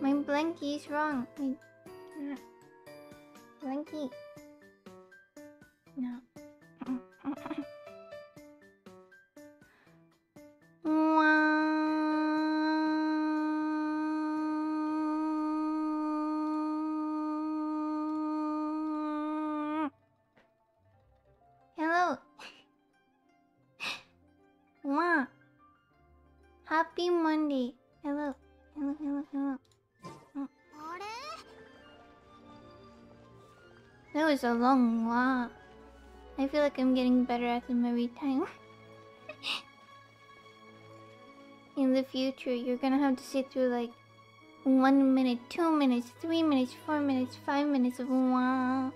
My blankie is wrong. My, blankie. A long walk. I feel like I'm getting better at them every time. In the future, you're gonna have to sit through like one minute, two minutes, three minutes, four minutes, five minutes of wow.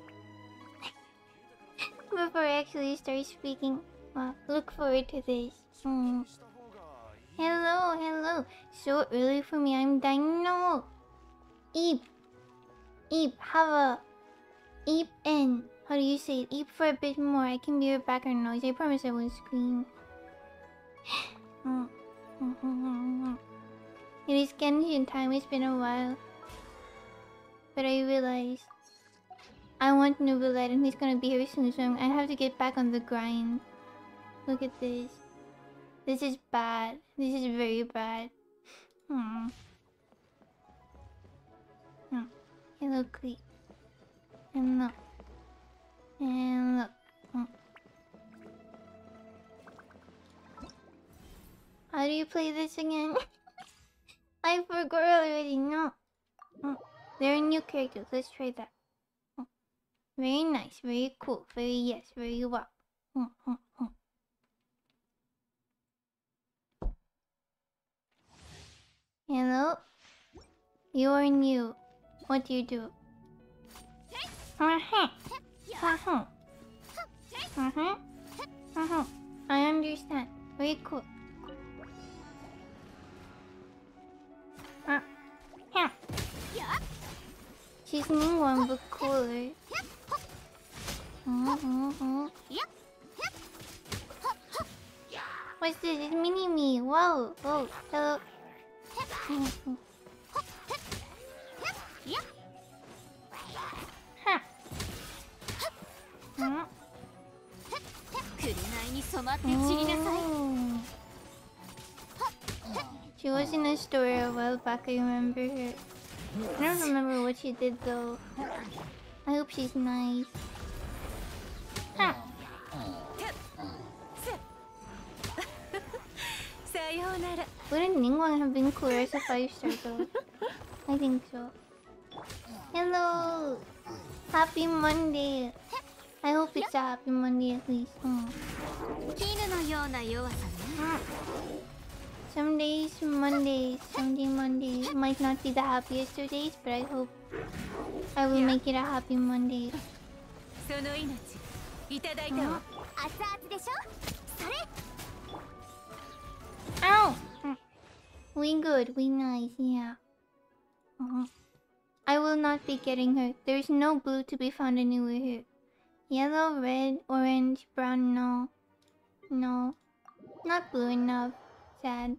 Before I actually start speaking. Wow, look forward to this. Mm. Hello, hello. So early for me, I'm dying. No. Eep. Eep, have a. Eep in. How do you say it? Eep for a bit more. I can be your background noise. I promise I won't scream. Mm, mm, mm, it is Genshin time. It's been a while. But I realized I want Neuvillette and he's gonna be here soon, so I have to get back on the grind. Look at this. This is bad. This is very bad. Hmm. Hmm. Hello, Cleat. And look. And look. Hmm. How do you play this again? I forgot already. No. Hmm. There are new characters. Let's try that. Hmm. Very nice. Very cool. Very yes. Very well. Hello? You are new. What do you do? Uh-huh. Uh-huh. Uh-huh. Uh-huh. I understand. Very cool. Uh, yeah. She's new one but cooler. Mm-hmm. What's this? It's mini me. Whoa. Whoa. Hello. She was in a story a while back, I remember her. I don't remember what she did though. I hope she's nice. Ah. Wouldn't Ningguang have been cooler as a 5 star though? I think so. Hello! Happy Monday! I hope it's a happy Monday at least. Mm. Some days, Mondays, someday Monday might not be the happiest of days, but I hope I will make it a happy Monday. Oh. Ow! We good, we nice, yeah. Mm. I will not be getting hurt. There is no glue to be found anywhere here. Yellow, red, orange, brown, no. No. Not blue enough. Sad.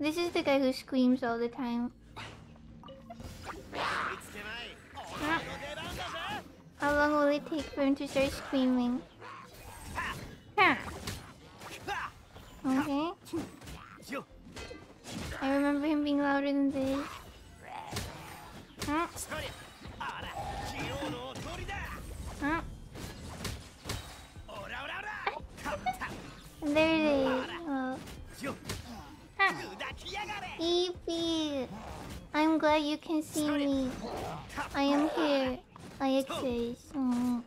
This is the guy who screams all the time. How long will it take for him to start screaming? Okay. I remember him being louder than this. Huh? There it is. Oh. Eevee. I'm glad you can see me. I am here. I exist. Mm.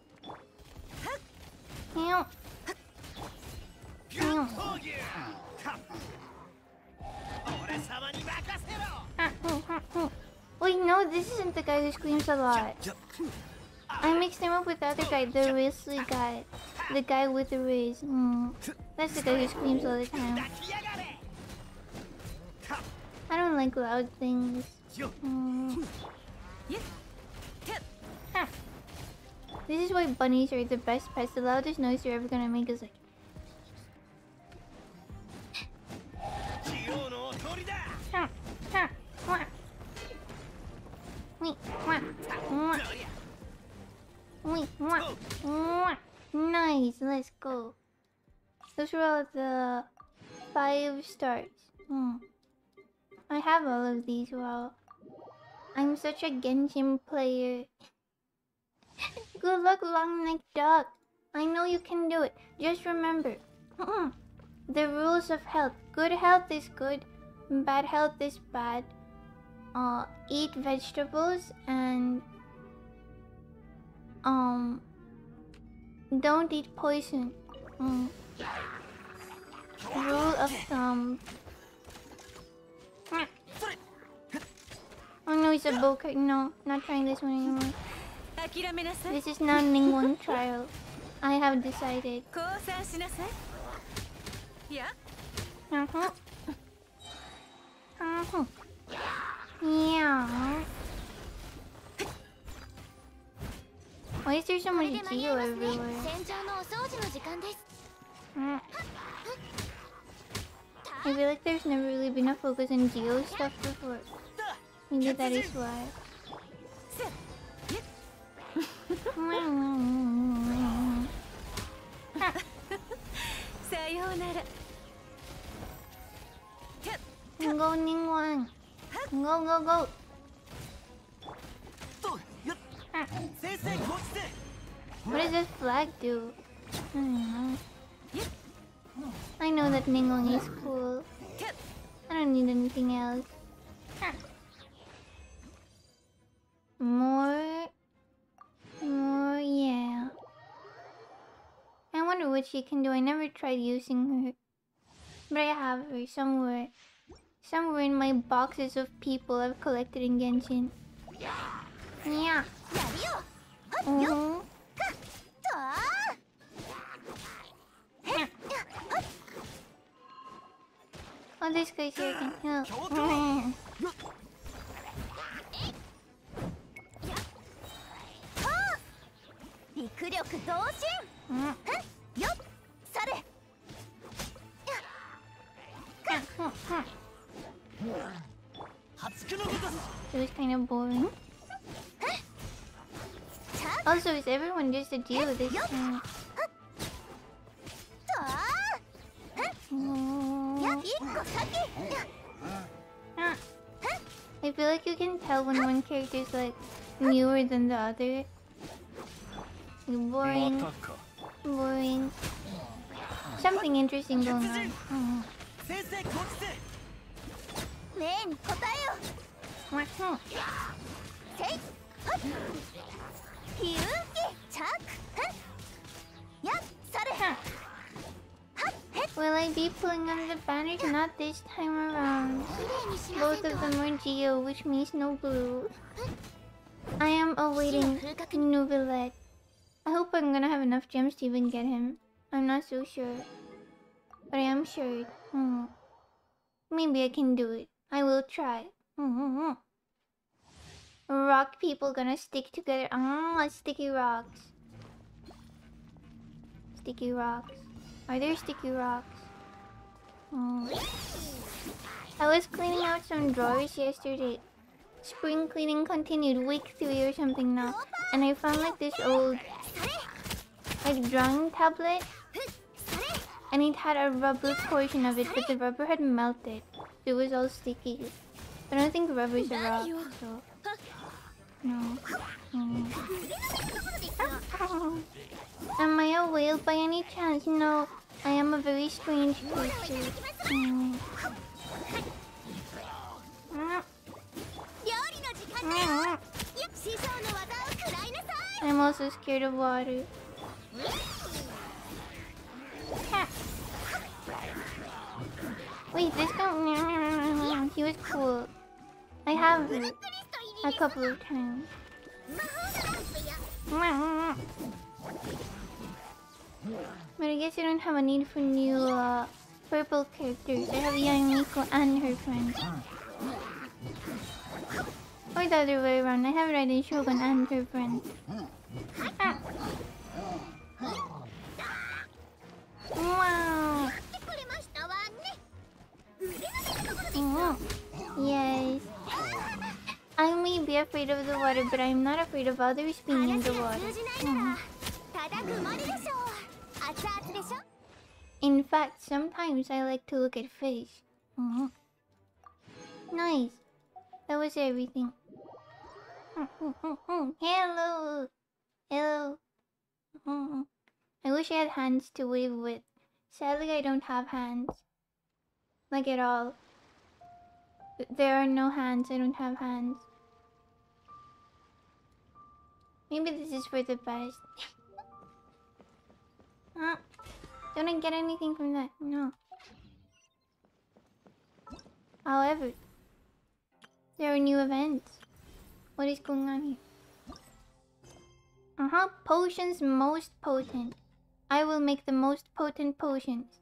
Wait, no, this isn't the guy who screams a lot. I mixed him up with the other guy, the Wriothesley guy. The guy with the Riz. Mm. That's the guy who screams all the time. I don't like loud things. Mm. This is why bunnies are the best pets. The loudest noise you're ever gonna make is like. Nice, let's go. Those were all the five stars. Hmm. I have all of these. Wow. I'm such a Genshin player. Good luck, long neck dog. I know you can do it. Just remember the rules of health. Good health is good, bad health is bad. Uh, eat vegetables and um, don't eat poison. Mm. Rule of thumb. Oh no, it's a bow No, not trying this one anymore. This is not Ningguang trial. I have decided. Yeah? Yeah. Why is there so much Geo everywhere? Mm. I feel like there's never really been a focus on Geo stuff before. Maybe that is why. go Ningguang. Go go go. What does this flag do? I know. I know that Ningguang is cool. I don't need anything else. More... More, yeah. I wonder what she can do. I never tried using her. But I have her somewhere somewhere in my boxes of people I've collected in Genshin. Yeah. Mm -hmm. Oh, this guy's here again. No. Mm-hmm. Mm. Mm. Yup. Sare. It was kind of boring. Also, is everyone just a deal with this thing? I feel like you can tell when one character is like newer than the other. Boring. Boring. Something interesting going on. Oh. Will I be pulling on the banners? Not this time around. Both of them are Geo, which means no blue. I am awaiting Neuvillette. I hope I'm gonna have enough gems to even get him. I'm not so sure. But I am sure. Hmm. Maybe I can do it. I will try. Rock people gonna stick together. Ah, sticky rocks. Sticky rocks. Are there sticky rocks? Hmm. I was cleaning out some drawers yesterday. Spring cleaning continued week 3 or something now. And I found like this old like drawing tablet and it had a rubber portion of it but the rubber had melted it was all sticky I don't think rubber is a rock so no, no. Am I a whale by any chance? No, I am a very strange creature. Mm. I'm also scared of water. Wait, this guy... He was cool. I have a couple of times. But I guess I don't have a need for new uh, purple characters. I have Yae Miko and her friends. Or the other way around. I have Raiden Shogun and her friend. Ah. Wow. Oh, yes. I may be afraid of the water, but I'm not afraid of others being in the water. Mm-hmm. In fact, sometimes I like to look at fish. Mm-hmm. Nice. That was everything. Mm-hmm. Hello! Hello! I wish I had hands to wave with. Sadly, I don't have hands. Like at all. There are no hands. I don't have hands. Maybe this is for the best. Huh? Don't I get anything from that? No. However, there are new events. What is going on here? Uh huh. Potions most potent. I will make the most potent potions.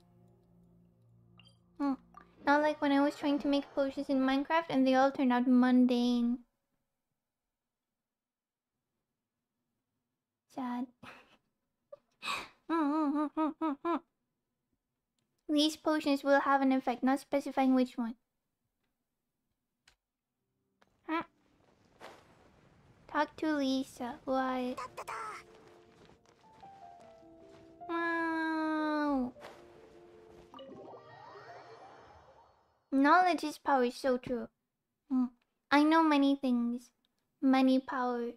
Hmm. Not like when I was trying to make potions in Minecraft and they all turned out mundane. Sad. These potions will have an effect, not specifying which one. Huh? Talk to Lisa. Why? Wow. Knowledge is power, so true. Hmm. I know many things. Many power.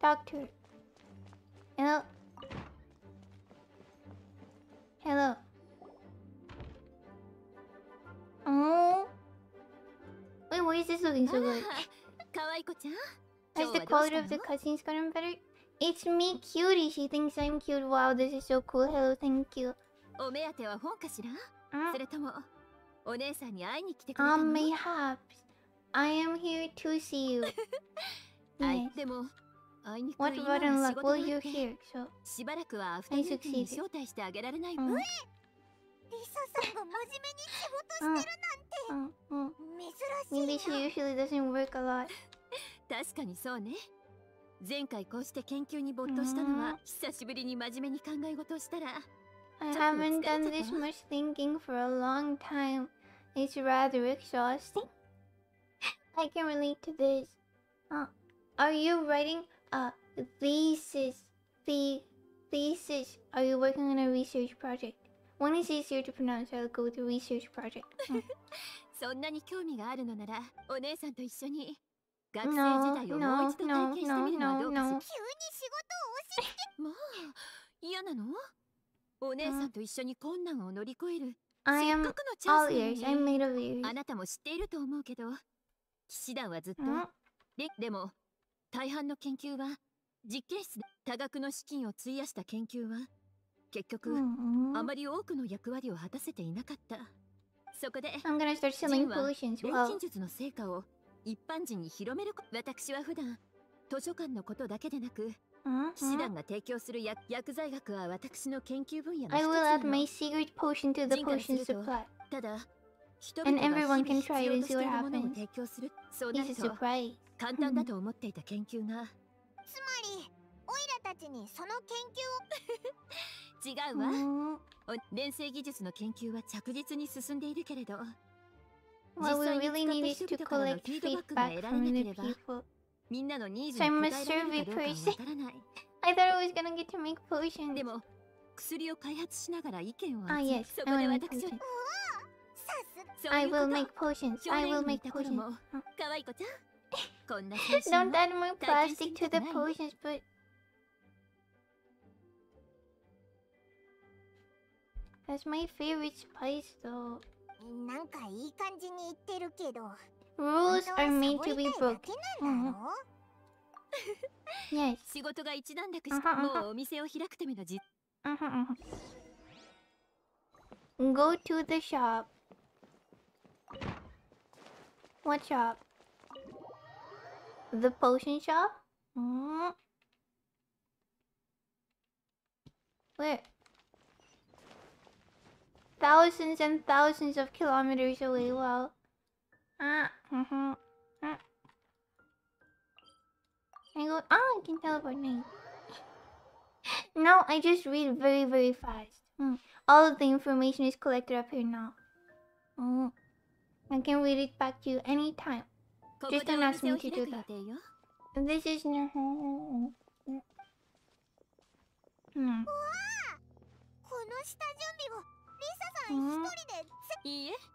Doctor. Hello. Hello. Oh. Wait, why is this looking so good? かわいこちゃん Has the 今日はどうし quality た of the の cutscenes gotten better? It's me, cutie. She thinks I'm cute. Wow, this is so cool. Hello, thank you. お目当ては本かしら Uh, それとも お姉さんに会いに来てくれたい。あ、メイハープ。I am here to see you. はい、でも、会いに来てくれたの。What about in luck? Will you here? しばらくはアフタヌーンティーに招待してあげられないわ。うん、リサさんが真面目に仕事してるなんて、珍しいな。Maybe she usually doesn't work a lot. 確かにそうね。前回こうして研究に没頭したのは、mm -hmm. 久しぶりに真面目に考え事をしたら。I haven't done this much thinking for a long time. It's rather exhausting. I can relate to this. Uh, are you writing a thesis? The thesis. Are you working on a research project? One is easier to pronounce. I'll go with research project. Hmm. そんなに興味があるのならお姉さんと一緒に学生時 No, 代をもう no, 一度体 no, 験して no, みるのは no, どうかしら.まあ嫌なのお姉さんと一緒に困難を乗り越える I am all ears. I'm に made of ears. あなたも知っていると思うけど騎士団はずっと Hmm? ででも大半の研究は実験室で多額の資金を費やした研究は結局、Mm. あまり多くの役割を果たせていなかったそこで I'm gonna start ジ selling ンは potions. 錬金術の成果を一般人に広めるこ私は普段図書館のことだけでなく uh, 騎士団が提供する薬薬剤学は私の研究分野の I 一つ will な add の my secret potion to the Jin から potion すると supply. ただ人 And 々が everyone 日々 can 必 try 要 it and と see してい what るものを happens. 提供するそうな It's る a と surprise. 簡単だと思っていた研究がつまりオイラたちにその研究違うわ、 Mm. お連成技術の研究は着実に進んでいるけれど What we 実際に really 使っ need た is 人 to 々からの collect フィードバックが feedback 得ら from れな the ければ people. みんなのニーズ So に I'm 応 a えられるか survey どうかは person. わからない I thought I was gonna get to make で potions. も薬を開発しながら意見を Ah, 集め yes. そ I こで wanna make 私は potions. さすそう I いうこ will と make potions. 少 I 年 will 院にい make た頃 potions. も Huh. 可愛い子ちゃんこんな青春 Don't は add more 体験して plastic み to た the くない potions, but that's my favorite spice, though. なんかいい感じに言ってるけど Rules 本当 are は made サボ to り be たいだ broke. けなんだろ Yes. 仕事が一段落しあはあはもうお店を開くための実 Uh-huh, uh-huh. Go to the shop. What shop? The potion shop? Mm. Where? Thousands and thousands of kilometers away. Wow. Ah, mm hmm. Ah. I go, oh, I can teleport me. no, I just read very, very fast. Hmm. All of the information is collected up here now. Oh. I can read it back to you anytime. Just don't ask me to do that. This is... Hmm. この下準備をリサさん一人でいいえ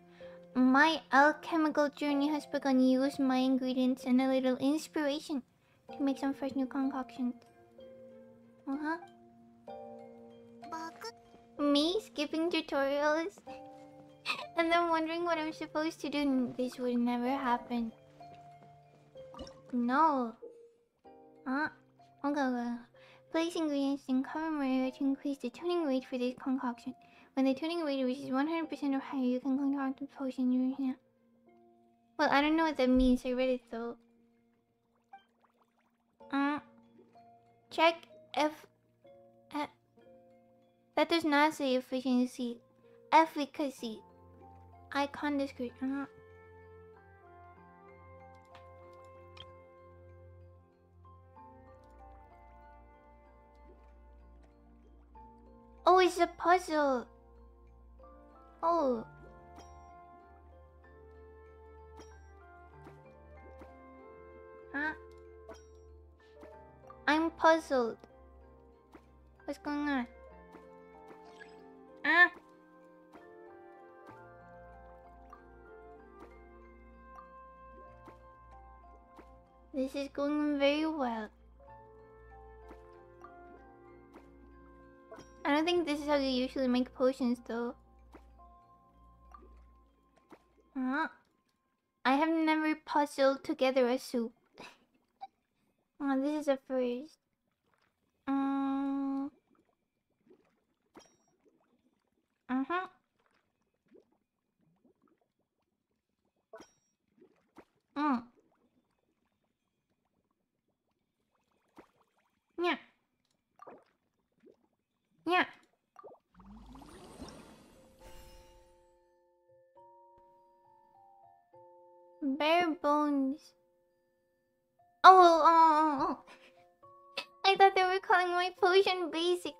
My alchemical journey has begun. Use my ingredients and a little inspiration to make some fresh new concoctions. Uh huh. Me skipping tutorials and then wondering what I'm supposed to do. This would never happen. No. Huh? Okay, okay. Place ingredients in cover area to increase the tuning rate for this concoction. When the tuning rate reaches 100% or higher, you can concoct the potion yeah. Well, I don't know what that means. I read it though. Uh, check if. Uh, that does not say efficiency. Efficacy. Icon description. Uh, Oh, it's a puzzle. Oh. Huh? I'm puzzled. What's going on? Ah. This is going very well. I don't think this is how you usually make potions though. I have never puzzled together a soup. oh, this is a first. Um. Uh huh.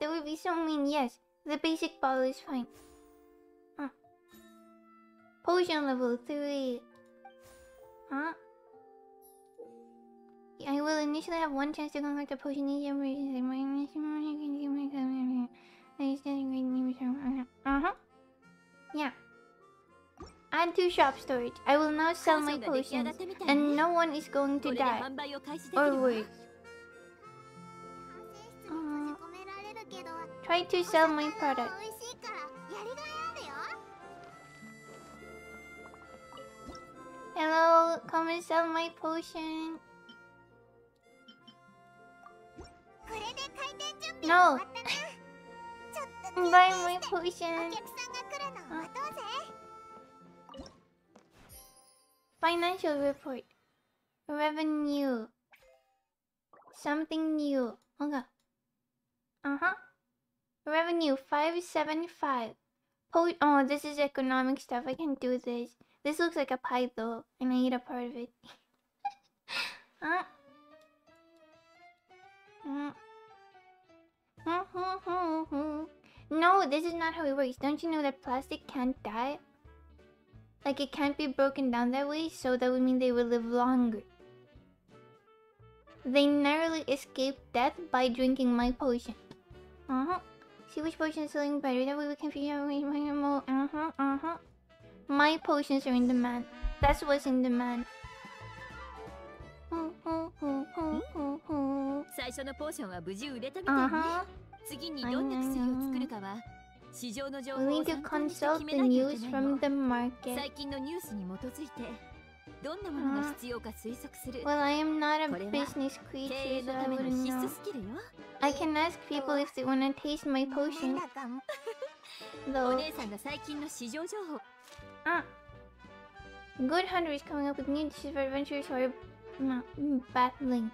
That would be so mean, yes. The basic bottle is fine. Huh. Potion level 3. Huh? I will initially have one chance to concoct the potion each emergency. My Uh-huh. Yeah. Add to shop storage. I will now sell my potions, and no one is going to die. Or. Try to sell my product. Hello, come and sell my potion. No! Buy my potion. Huh? Financial report. Revenue. Something new. Okay. Uh-huh. Revenue 575. Po- oh, this is economic stuff. I can do this. This looks like a pie though, and I eat a part of it. huh? Mm. No, this is not how it works. Don't you know that plastic can't die? Like it can't be broken down that way, so that would mean they would live longer. They narrowly escaped death by drinking my potion. Uh huh. See which potion is selling better. That way we can figure out which one more. Uh huh. Uh huh. My potions are in demand. That's what's in demand. 最初のポーションは無事売れたみたいね Uh huh. 次にどんな薬を作るかは市場の情報を参考にして決め the ないといけないの.最近のニュースに基づいて どんなものが必要か推測する Well, I am not a これは business 経 creature, 営 so の I ための wouldn't 必 know. 須スキルよ I can ask people if they wanna taste my なん potion, だか お though. 姉さんが最近の市場情報 Ah. Good Hunter is coming up with new dishes for adventurers who are mm, mm, battling.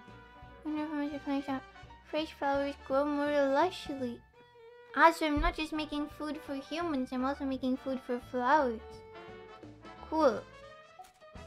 Wonder how much finish out. Fresh flowers grow more lushly. Ah, so I'm not just making food for humans, I'm also making food for flowers. Cool.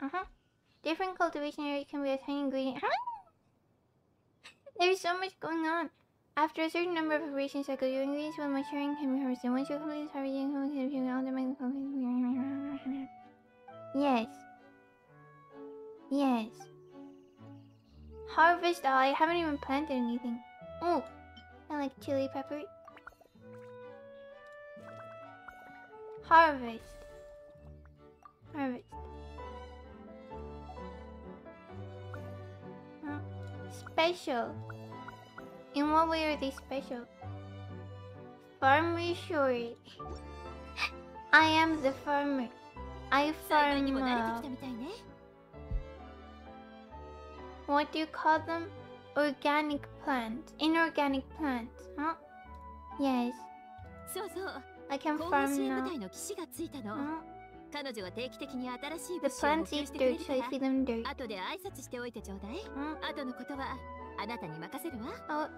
Uh huh. Different cultivation areas can be a tiny ingredient. There's so much going on. After a certain number of preparation cycles, your ingredients when maturing can be harvested. Once you complete harvesting, you can automatically Yes. Yes. Harvest all. I haven't even planted anything. Oh, I like chili pepper. Harvest. Harvest. special? In what way are they special? Farmer surely. I am the farmer. I farm. Uh, what do you call them? Organic plant. Inorganic plant. Huh? Yes. I can farm now. Huh? 彼女は定期的に新しい物資を補 plants 給 eat してくれるから.後で挨拶しておいてちょうだい Huh? 後のことはあなたに任せるわ Oh,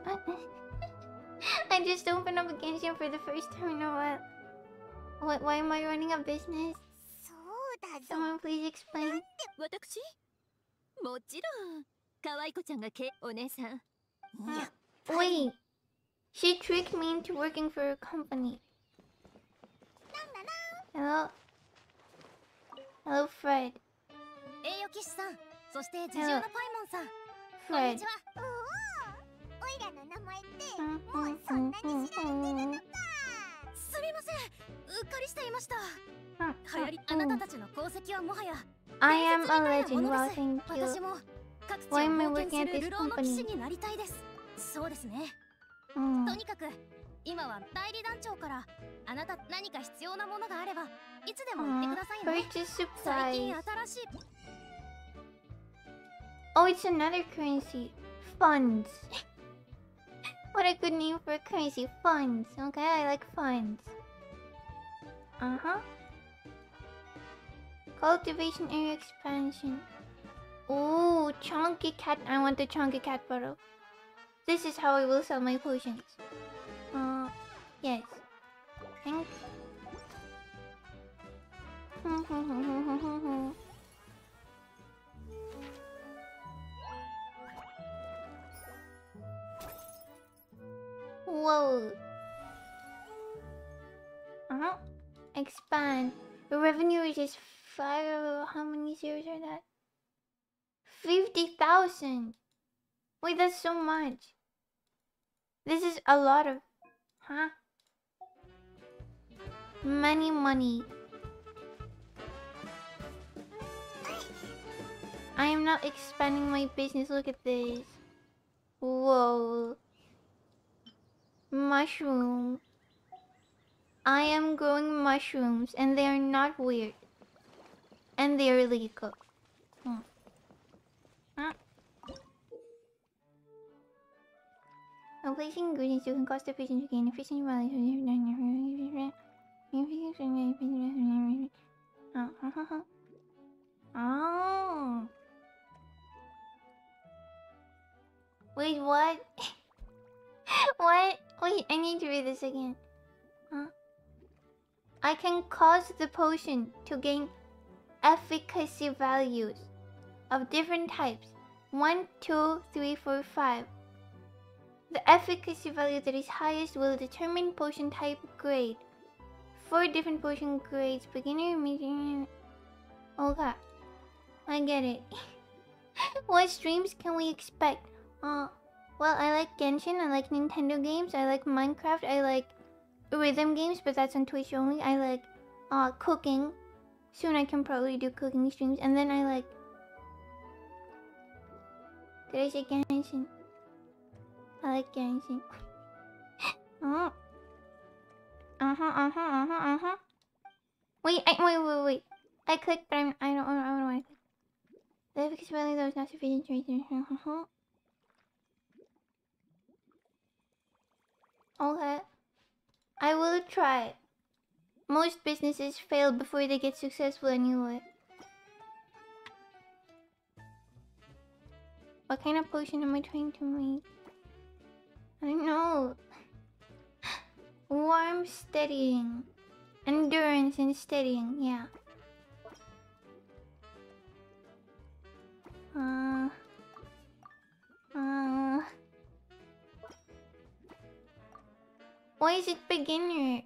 I just opened up a Genshin for the first time in a while. What? Why am I running a business? Someone please explain. 私もちろん可愛い子ちゃんがけお姉さんや Wait, she tricked me into working for a company. Hello, Hello, Fred. 栄誉騎士さんそして事情のパイモンさんこん Fred. にちはおおおいらの名前って Mm, もう mm, そん mm, なに知られてる mm, の mm. かすみませんうっかりしていました Mm, 流行り mm, あな mm. たたちの功績はもはや I am 伝 a legend. もの Wow, です thank 私 you. も各地を冒険する流浪の騎士?になりたいですそうですね Mm. とにかく今は代理団長からあなた何か必要なものがあれば いつでも言ってく Aw, ださいね Purchase 最近 supplies. 新しい Oh, it's another currency. Funds. what a good name for a currency. Funds. Okay, I like funds. Uh huh. Cultivation area expansion. Ooh, chunky cat. I want the chunky cat photo. This is how I will sell my potions. Uh, yes. Thanks. Whoa. Uh huh. Expand. The revenue is just five. How many zeros are that? 50,000. Wait, that's so much. This is a lot of. Huh? Money, money. I am not expanding my business. Look at this. Whoa. Mushroom. I am growing mushrooms and they are not weird. And they are legal. Huh? By placing ingredients, you can cost efficient to gain efficient value. Ah. Oh. Wait, what? what? Wait, I need to read this again. Huh? I can cause the potion to gain efficacy values of different types. 1, 2, 3, 4, 5. The efficacy value that is highest will determine potion type grade. Four different potion grades beginner, medium. Oh, okay. I get it. what streams can we expect? Uh, well, I like Genshin, I like Nintendo games, I like Minecraft, I like rhythm games, but that's on Twitch only. I like uh cooking. Soon I can probably do cooking streams, and then I like. Did I say Genshin? I like Genshin. uh huh. Uh huh. Uh huh. Uh huh. Uh huh. Wait. I, wait. Wait. Wait. I clicked, but I'm. I don't. I don't know why. I clicked. That's because apparently there was not sufficient tracing. okay. I will try. Most businesses fail before they get successful anyway. What kind of potion am I trying to make? I don't know. Warm steadying. Endurance and steadying, yeah. Uh, uh, why is it beginner?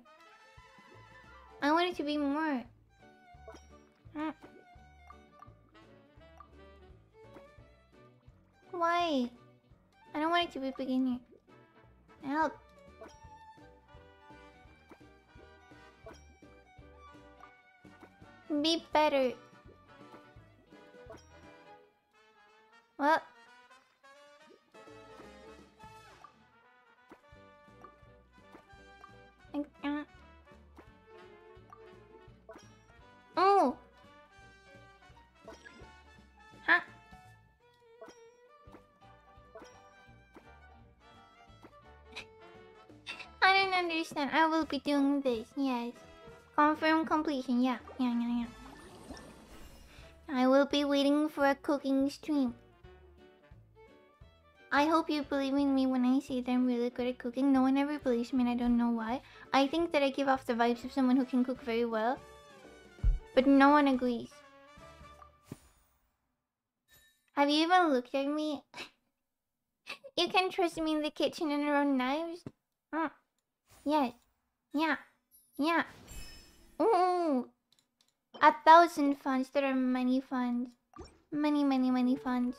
I want it to be more. Why? I don't want it to be beginner. Help. Be better. What? Oh! Huh? I don't understand. I will be doing this, yes. Confirm completion, yeah, yeah, yeah, yeah. I will be waiting for a cooking stream. I hope you believe in me when I say that I'm really good at cooking. No one ever believes me and I don't know why. I think that I give off the vibes of someone who can cook very well. But no one agrees. Have you even looked at me? you can trust me in the kitchen and around knives? Mm. Yes. Yeah. Yeah. Ooh. A thousand funds. There are many funds. Many, many, many funds.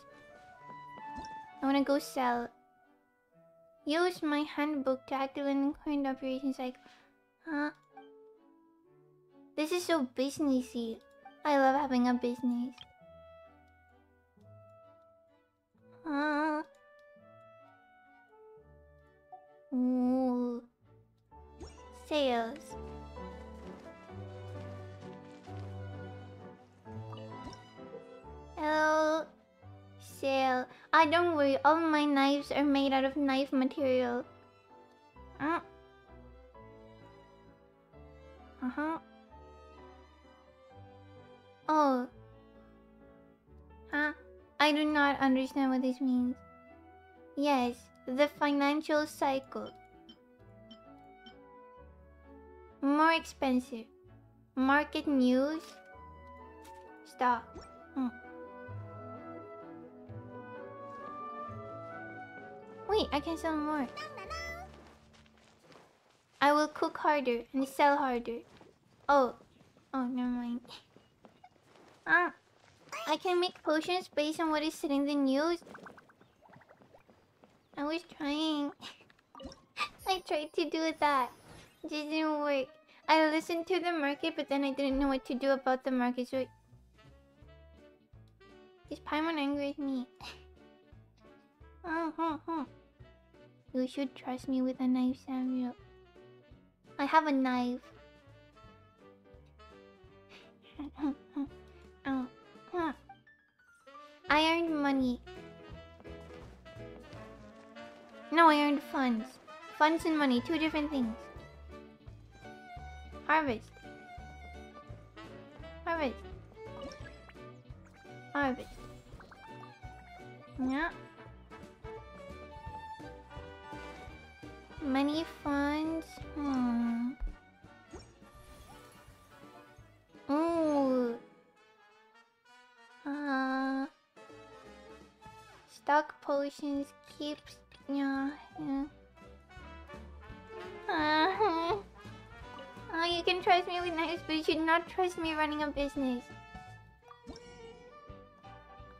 I wanna go sell. Use my handbook to activate current operations like... Huh? This is so businessy. I love having a business. Huh? Ooh. Sales. Hello. Sale. Ah, don't worry. All my knives are made out of knife material. Uh. Uh-huh. Oh. Huh? I do not understand what this means. Yes, the financial cycle. More expensive. Market news. Stop. Hmm. Wait, I can sell more. I will cook harder and sell harder. Oh. Oh, never mind. Ah. I can make potions based on what is said in the news. I was trying. I tried to do that. It didn't work. I listened to the market, but then I didn't know what to do about the market, so... Is Paimon angry with me? oh, oh, oh. You should trust me with a knife, Samuel. I have a knife. oh. I earned money. No, I earned funds. Funds and money, two different things. Harvest. Harvest. Harvest. Yeah. Money funds. Hmm. Ooh. Uh. Stock potions keeps. Yeah. yeah. Uh, oh, you can trust me with knives, but you should not trust me running a business.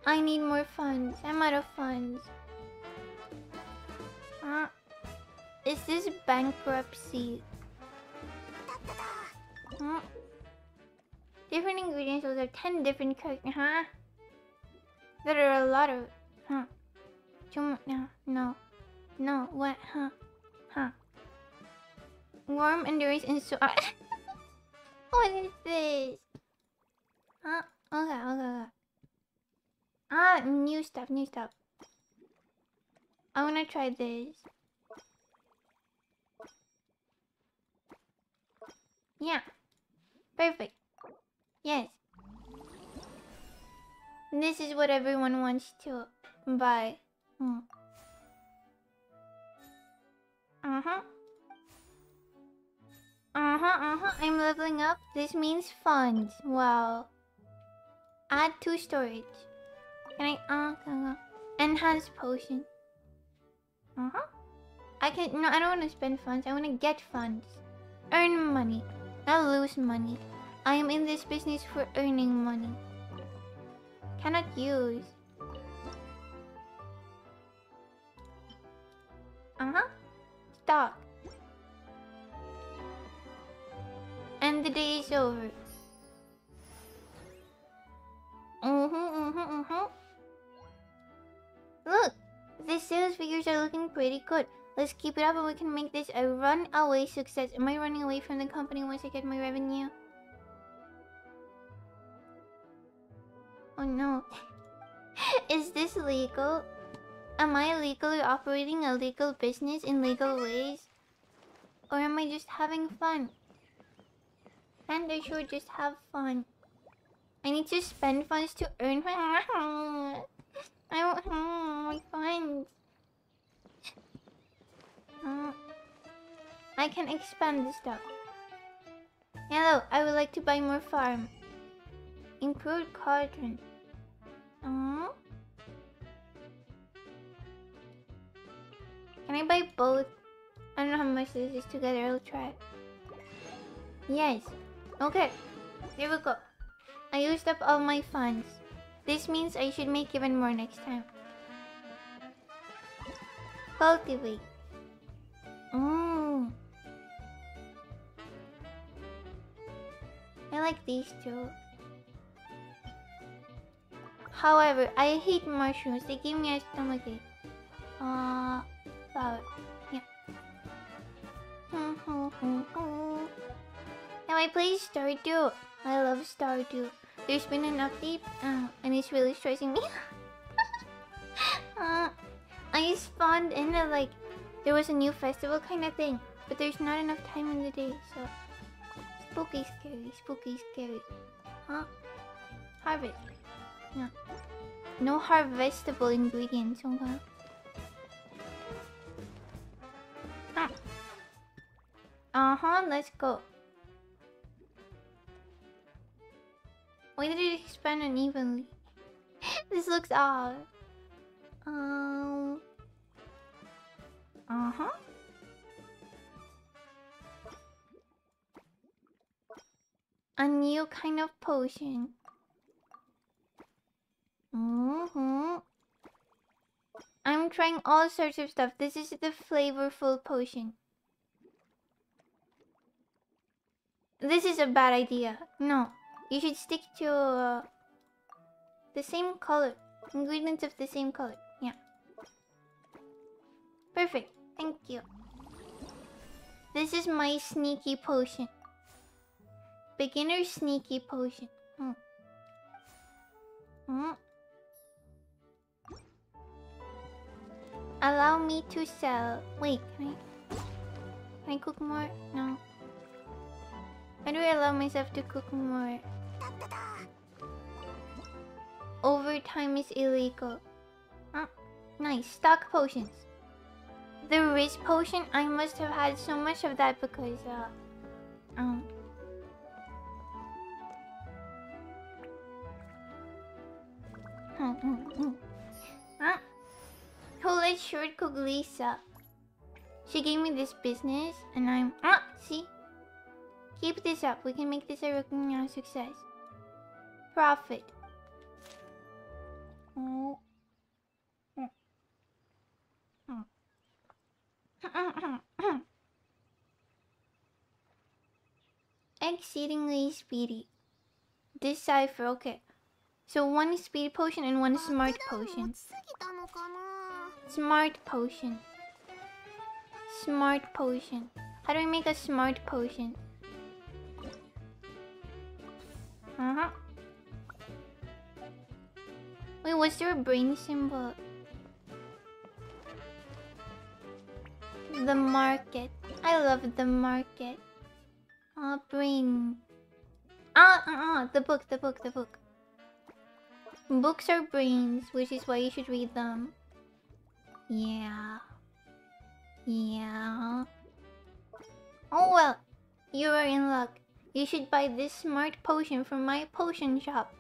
I need more funds. I'm out of funds. Uh, is this bankruptcy? Huh? Different ingredients, those are 10 different characters, huh? There are a lot of, huh? Chum, no, no, no, what, huh? Huh? Warm endurance and so. what is this? Huh? Okay, okay, okay. Ah, new stuff, new stuff. I wanna try this. Yeah. Perfect. Yes. This is what everyone wants to buy. Hmm. Uh-huh. Uh-huh, uh-huh. I'm leveling up. This means funds. Wow. Add to storage. Can I uh enhance potion? Uh-huh. I can no I don't wanna spend funds, I wanna get funds. Earn money. Not lose money. I am in this business for earning money. Cannot use. Uh-huh. Stock. And the day is over. Mm-hmm, mm-hmm, mm-hmm. Look! The sales figures are looking pretty good. Let's keep it up and we can make this a runaway success. Am I running away from the company once I get my revenue? Oh no. Is this legal? Am I legally operating a legal business in legal ways? Or am I just having fun? And I should just have fun. I need to spend funds to earn my... I don't have my funds. Uh, I can expand the stuff. Hello, I would like to buy more farm. Improved carton. Uh, can I buy both? I don't know how much this is together. I'll try. Yes. Okay. There we go. I used up all my funds. This means I should make even more next time. Cultivate. Mm. I like these two. However, I hate mushrooms. They give me a stomachache. Uh, flower. Yeah. now I play Stardew. I love Stardew. There's been an update, uh, and it's really stressing me. uh, I spawned in a, like, there was a new festival kind of thing, but there's not enough time in the day, so... Spooky scary, spooky scary. Huh? Harvest. No. No harvestable ingredients, okay? Ah. Uh-huh, let's go. Why did it expand unevenly? this looks odd. Um. Uh huh. A new kind of potion. Mm hmm. I'm trying all sorts of stuff. This is the flavorful potion. This is a bad idea. No. You should stick to uh, the same color. Ingredients of the same color. Perfect. Thank you. This is my sneaky potion. Beginner sneaky potion. Hmm. Hmm. Allow me to sell. Wait, can I... Can I cook more? No. How do I allow myself to cook more? Overtime is illegal. Ah, nice. Stock potions. The wrist potion, I must have had so much of that because, uh, um... huh? Cook Lisa? She gave me this business and I'm... Ah, see? Keep this up. We can make this a success. Profit. Oh. Exceedingly speedy. This Decipher, okay. So one is speedy potion and one is smart potion. Smart potion. Smart potion. How do I make a smart potion? Uh-huh. Wait, was there a brain symbol? The market. I love the market. Ah, brain. Ah, uh, uh, the book, the book, the book. Books are brains, which is why you should read them. Yeah. Yeah. Oh well, you are in luck. You should buy this smart potion from my potion shop.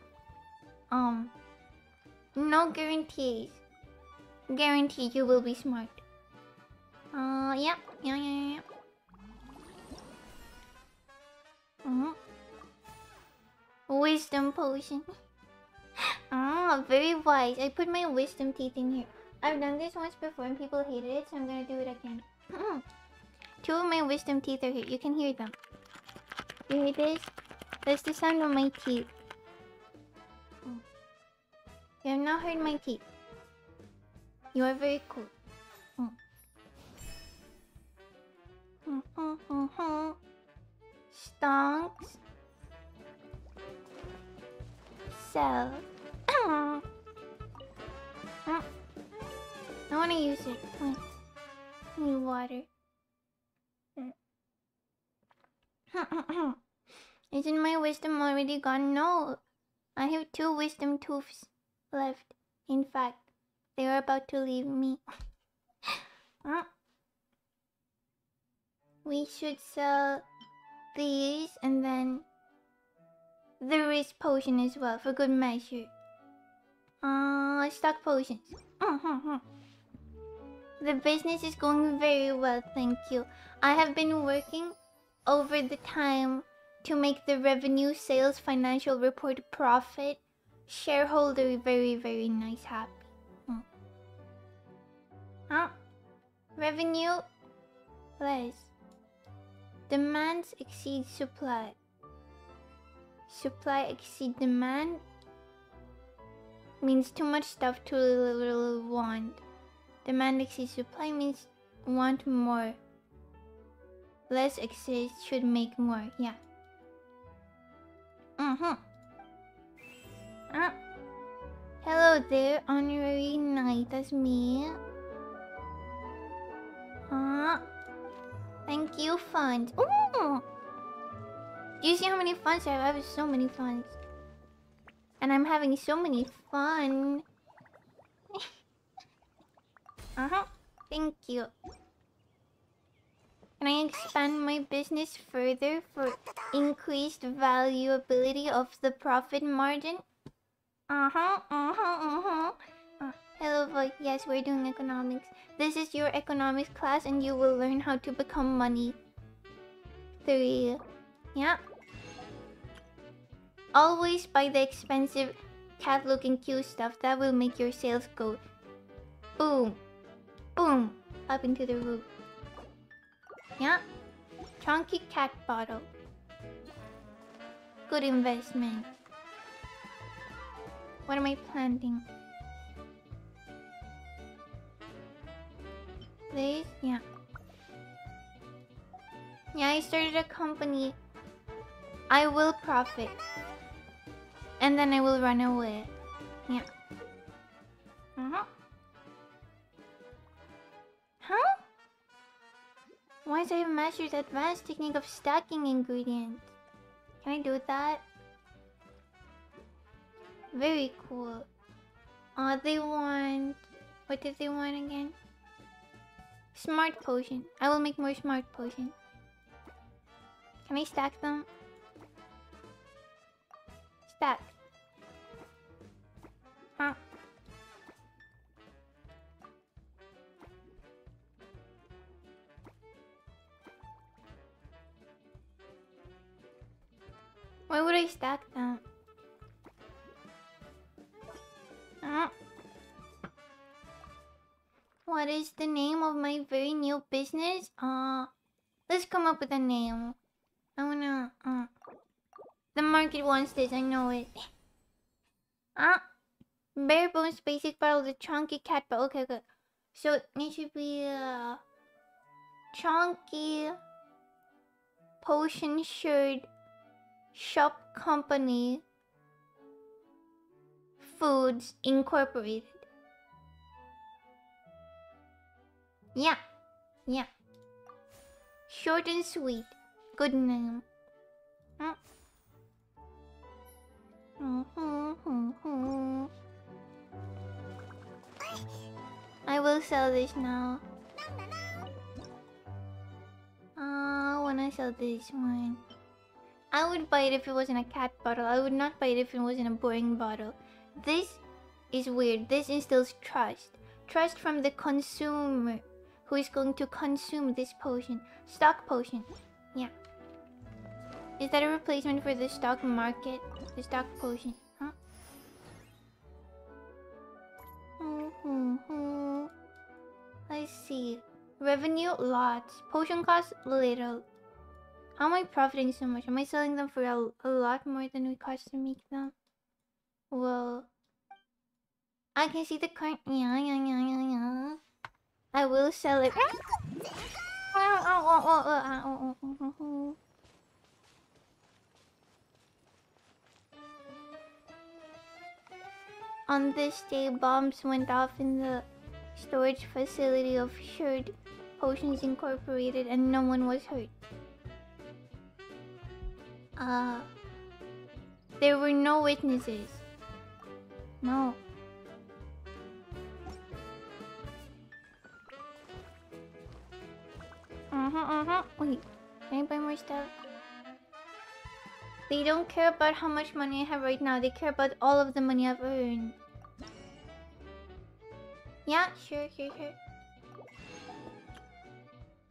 Um, no guarantees. Guarantee you will be smart. Uh, yeah, yeah, yeah, yeah. Uh-huh. Wisdom potion. ah, very wise. I put my wisdom teeth in here. I've done this once before and people hated it, so I'm gonna do it again. Two of my wisdom teeth are here. You can hear them. You hear this? That's the sound of my teeth. Mm. You have not heard my teeth. You are very cool. Stonks. Mm. I want to use it. Wait. Need water. Isn't my wisdom already gone? No. I have two wisdom tooths left. In fact, they are about to leave me. We should sell these and then the wrist potion as well for good measure. Uh, stock potions. The business is going very well, thank you. I have been working over the time to make the revenue, sales, financial report, profit, shareholder very, very nice, happy. Hmm. Huh? Revenue less. Demands exceeds supply. Supply exceeds demand means too much stuff, too little want. Demand exceeds supply means want more. Less exist should make more. Yeah. Mm-hmm. Ah. Hello there, honorary knight. That's me. Ah. You, funds. Ooh. Do you see how many funds I have? I have so many funds. And I'm having so many fun. uh-huh. Thank you. Can I expand my business further for increased valuability of the profit margin? Uh-huh, uh-huh, uh-huh. Hello, boy. Yes, we're doing economics. This is your economics class and you will learn how to become money. Three. Yeah. Always buy the expensive cat-looking cute stuff. That will make your sales go boom, boom, up into the roof. Yeah. Chunky cat bottle. Good investment. What am I planting? This? Yeah. Yeah, I started a company. I will profit. And then I will run away. Yeah. Uh-huh. Huh? Once I have mastered the advanced technique of stacking ingredients. Can I do that? Very cool. Uh, they want... What did they want again? Smart potion. I will make more smart potion. Can I stack them? Stack. Huh. Why would I stack them? Uh, name of my very new business? Uh, let's come up with a name. I wanna. Uh, the market wants this. I know it. Ah, bare bones basic battle. The chunky cat. But okay, okay. So it should be uh, chunky potion shirt shop company foods incorporated. Yeah, yeah. Short and sweet. Good name. Mm. Huh? Mm-hmm, mm-hmm, mm-hmm. I will sell this now. Ah, I wanna sell this one. I would buy it if it wasn't a cat bottle. I would not buy it if it wasn't a boring bottle. This is weird. This instills trust. Trust from the consumer who is going to consume this potion. Stock potion. Yeah. Is that a replacement for the stock market? The stock potion. Huh? Let's see. Revenue lots. Potion cost little. How am I profiting so much? Am I selling them for a, a lot more than we cost to make them? Well, I can see the current. Yeah, yeah, yeah, yeah, yeah. I will sell it. On this day, bombs went off in the storage facility of Shird Potions Incorporated and no one was hurt. Uh, there were no witnesses. No. Uh-huh, uh-huh. Wait, can I buy more stuff? They don't care about how much money I have right now. They care about all of the money I've earned. Yeah, sure, sure, sure.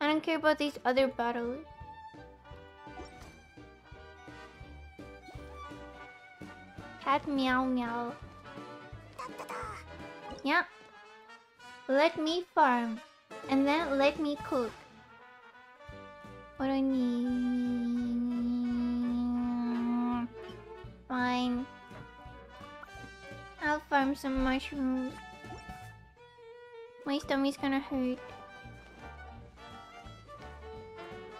I don't care about these other battles. Cat meow meow. Yeah. Let me farm. And then let me cook. What do I need? Fine. I'll farm some mushrooms. My stomach's gonna hurt.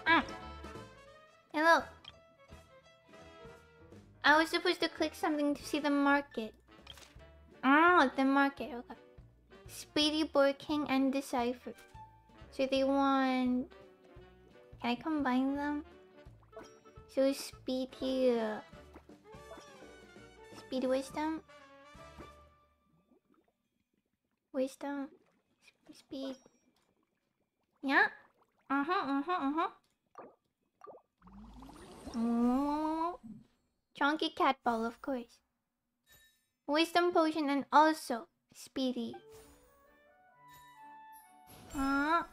Ah. Hello. I was supposed to click something to see the market. Oh, the market. Okay. Speedy Boy King and Decipher. So they want. Can I combine them? So Speedy. Uh... Speed Wisdom. Wisdom. Sp speed. Yeah. Uh huh. Uh huh. Uh huh. Mm Chunky cat ball, of course. Wisdom potion and also speedy. Ah.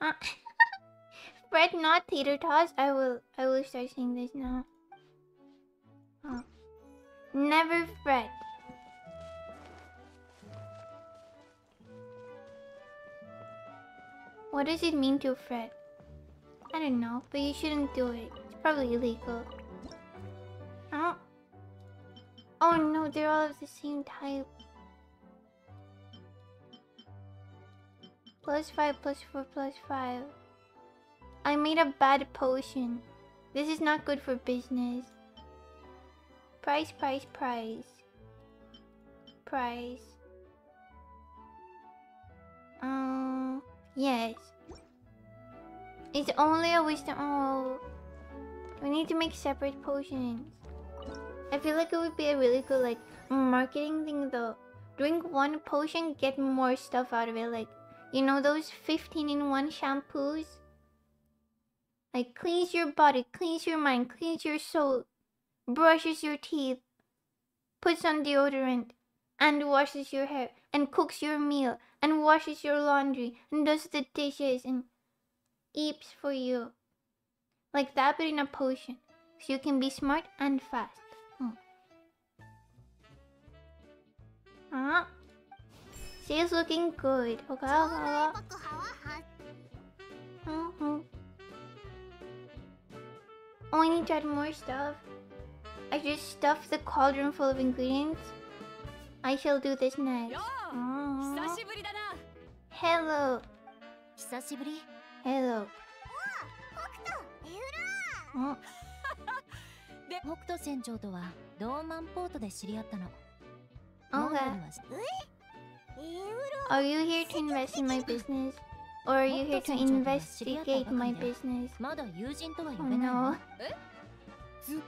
Uh. Uh. Fret not tater tots. I will I will start saying this now. Oh. Never fret. What does it mean to fret? I don't know, but you shouldn't do it. It's probably illegal. Oh. Oh no, they're all of the same type. Plus 5, plus 4, plus 5. I made a bad potion. This is not good for business. Price, price, price. Price. Um, yes. It's only a wisdom. Oh, we need to make separate potions. I feel like it would be a really good like marketing thing though. Drink one potion, get more stuff out of it. Like, you know those 15 in 1 shampoos? Like cleans your body, cleans your mind, cleans your soul, brushes your teeth, puts on deodorant, and washes your hair, and cooks your meal, and washes your laundry, and does the dishes, and eeps for you. Like that, but in a potion. So you can be smart and fast. Hmm. Ah. Huh? She's looking good. Okay, okay. Mm. Oh, I need to add more stuff. I just stuffed the cauldron full of ingredients. I shall do this next. よ Mm. う久しぶりだな Hello. 久しぶり Hello. 北斗エウラ Mm. 北斗船長とはドーマンポートで知り合ったの Okay. モンゴルはエウラ Are you here to invest in my business? Or are you here to investigate my business? まだ友人とは呼 Oh べないえ？ず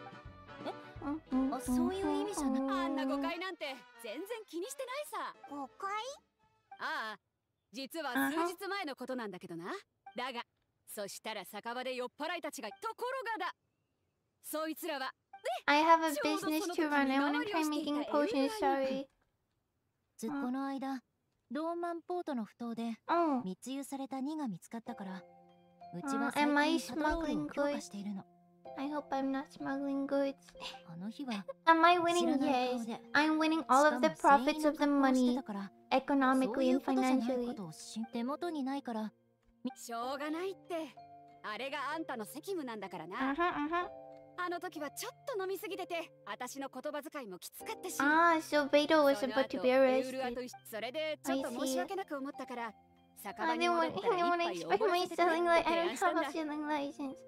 Mm, あそういう意味じゃなあんな誤 mm, 解なんて全然気にしてないさ。誤解？ああ実は数日前のことなんだけどな。だがそしたら酒場で酔っ払いたちがところがだ。そいつらは I have a business to 時 run. に I 周り try making た？potions, sorry. ずっこの間ドーマンポートの埠頭で Oh. 密輸された2が見つかったからうちあは最近パトロールを強?化しているの I hope I'm not smuggling goods. あの日は Am I 知 winning? Yes. I'm winning し all か of も the profits の of the money economically and financially. 手元にないからしょうがないってあれがあんたの責務なんだからな Uh huh, uh huh. Ah, so Beidou was about to be arrested. see. I didn't expect my selling like I don't have a selling license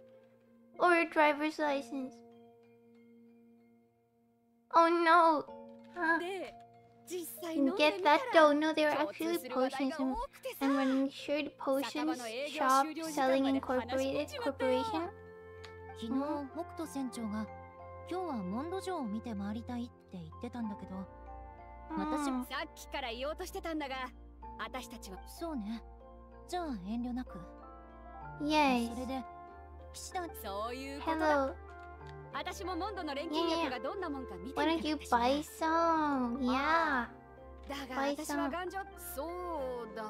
or a driver's license. Oh no! Huh? Get that though. No, there are actually potions and, and when shared potions shop selling incorporated corporation. 昨日北斗船長が今日はモンド城を見て回りたいって言ってたんだけど私 Mm. さっきから言おうとしてたんだが私たちは。そうね。じゃあ遠慮なく。Yes. それで騎士団そういうことだ.私もモンドの錬金薬がどんなもんか見て Why み don't you たかった buy し some? だが buy 私は頑丈。そうだな。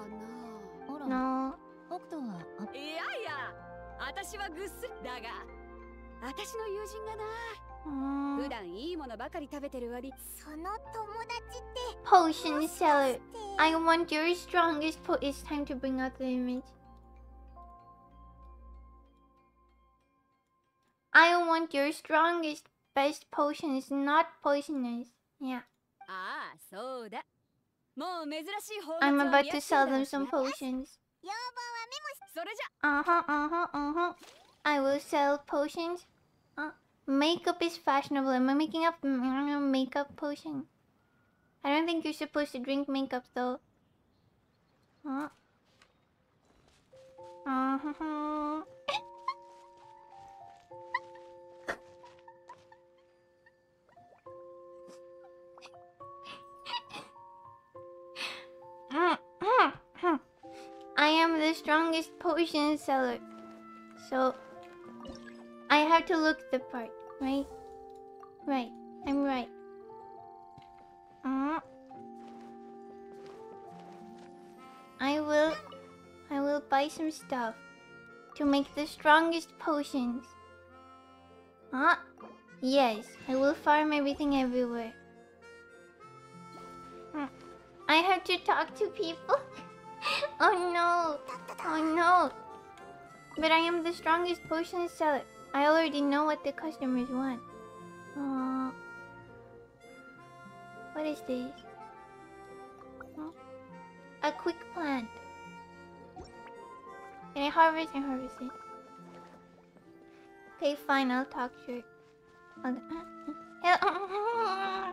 あら。No. 北斗はあいやいや私はぐっすり。だが私の友人がな Mm. 普段いいものばかり食べてる割その友達って Potion もし seller. かして I want your strongest po- It's time to bring out the image. I want your strongest, best potions, not poisonous. Yeah. ああそうだもう珍しい方 I'm 角は about 似合 to って sell るだろ them うしな some potions. 要望はメモしそれじゃ Uh huh, uh huh, uh huh. I will sell potions. Uh, makeup is fashionable. Am I making up mm, makeup potion? I don't think you're supposed to drink makeup though. Huh? Uh huh. I am the strongest potion seller. So I have to look the part, right? Right. I'm right. Uh, I will I will buy some stuff to make the strongest potions. Ah, yes, I will farm everything everywhere. Hmm. I have to talk to people. oh no. Oh no. But I am the strongest potion seller. I already know what the customers want. Uh, what is this? A quick plant. Can I harvest and harvest it? Okay, fine, I'll talk to I'll, uh, uh, uh,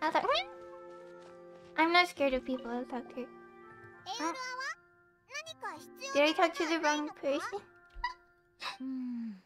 I'll talk. I'm not scared of people, I'll talk to her. Did I talk to the wrong person? Hmm.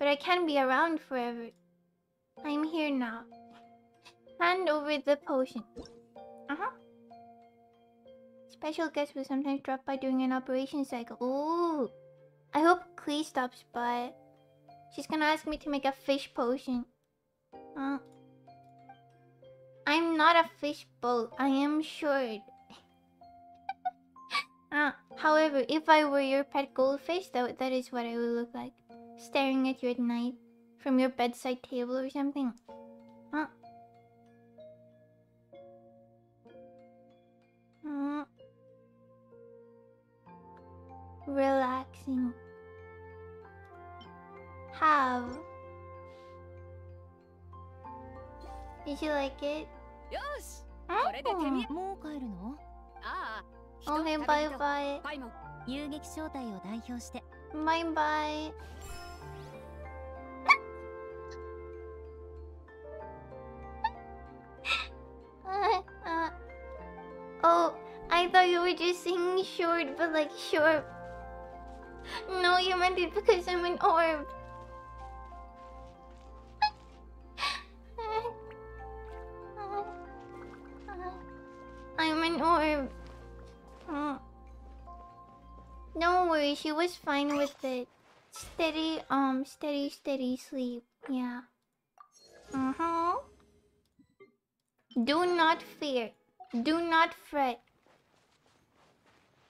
But I can be around forever. I'm here now. Hand over the potion. Uh huh. Special guests will sometimes drop by during an operation cycle. Ooh. I hope Klee stops by. She's gonna ask me to make a fish potion. Uh, I'm not a fish boat. I am short. uh, however, if I were your pet goldfish, that, that is what I would look like. Staring at you at night from your bedside table or something. Huh? Mm. Relaxing. Have. Did you like it? よしこれで手土産もう帰るのああ人 Okay, 旅 bye 人 bye. パイモン遊撃招待を代表して Bye bye. Uh, thought you were just singing short, but like short. No, you meant it because I'm an orb. I'm an orb. Uh. Don't worry, she was fine with it. Steady, um, steady, steady sleep. Yeah. Uh huh. Do not fear. Do not fret.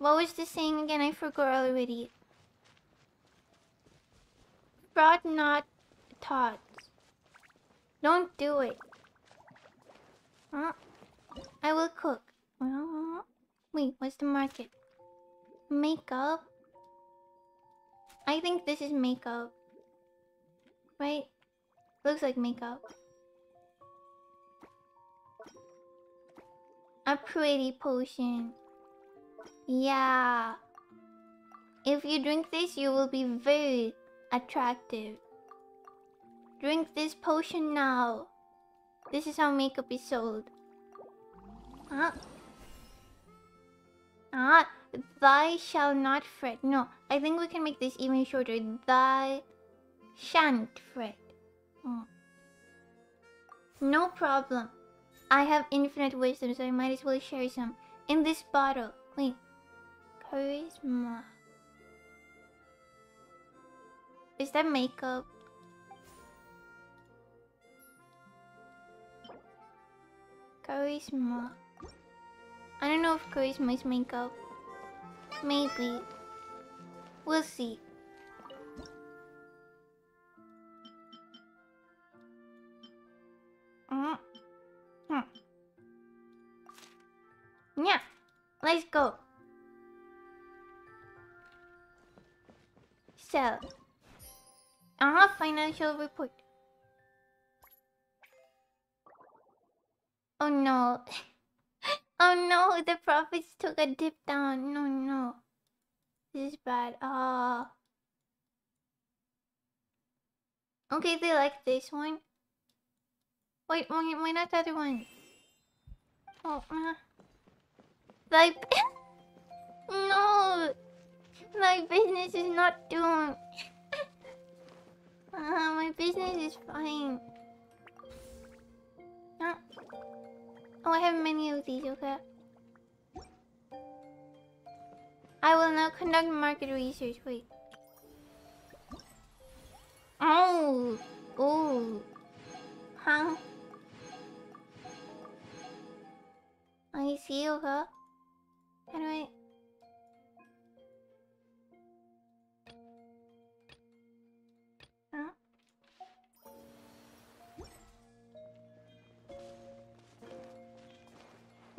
What was the saying again? I forgot already. Fraud not taught. Don't do it. Huh? I will cook. Wait, what's the market? Makeup? I think this is makeup. Right? Looks like makeup. A pretty potion. Yeah. If you drink this, you will be very attractive. Drink this potion now. This is how makeup is sold. Huh? Ah, thy shall not fret. No, I think we can make this even shorter. Thy shan't fret. Hmm. No problem. I have infinite wisdom, so I might as well share some. In this bottle. Wait. Charisma. Is that makeup? Charisma. I don't know if charisma is makeup. Maybe. We'll see. Mm. Hmm. Yeah. Let's go. So. Uh-huh, financial report. Oh no. oh no, the profits took a dip down. No, no. This is bad. Ah. Okay, they like this one. Wait, why, why not the other one? Oh, uh. Like, no, my business is not doing. uh, my business is fine. Oh, I have many of these. Okay. I will now conduct market research. Wait. Oh, oh, huh? I see. Okay. How do I?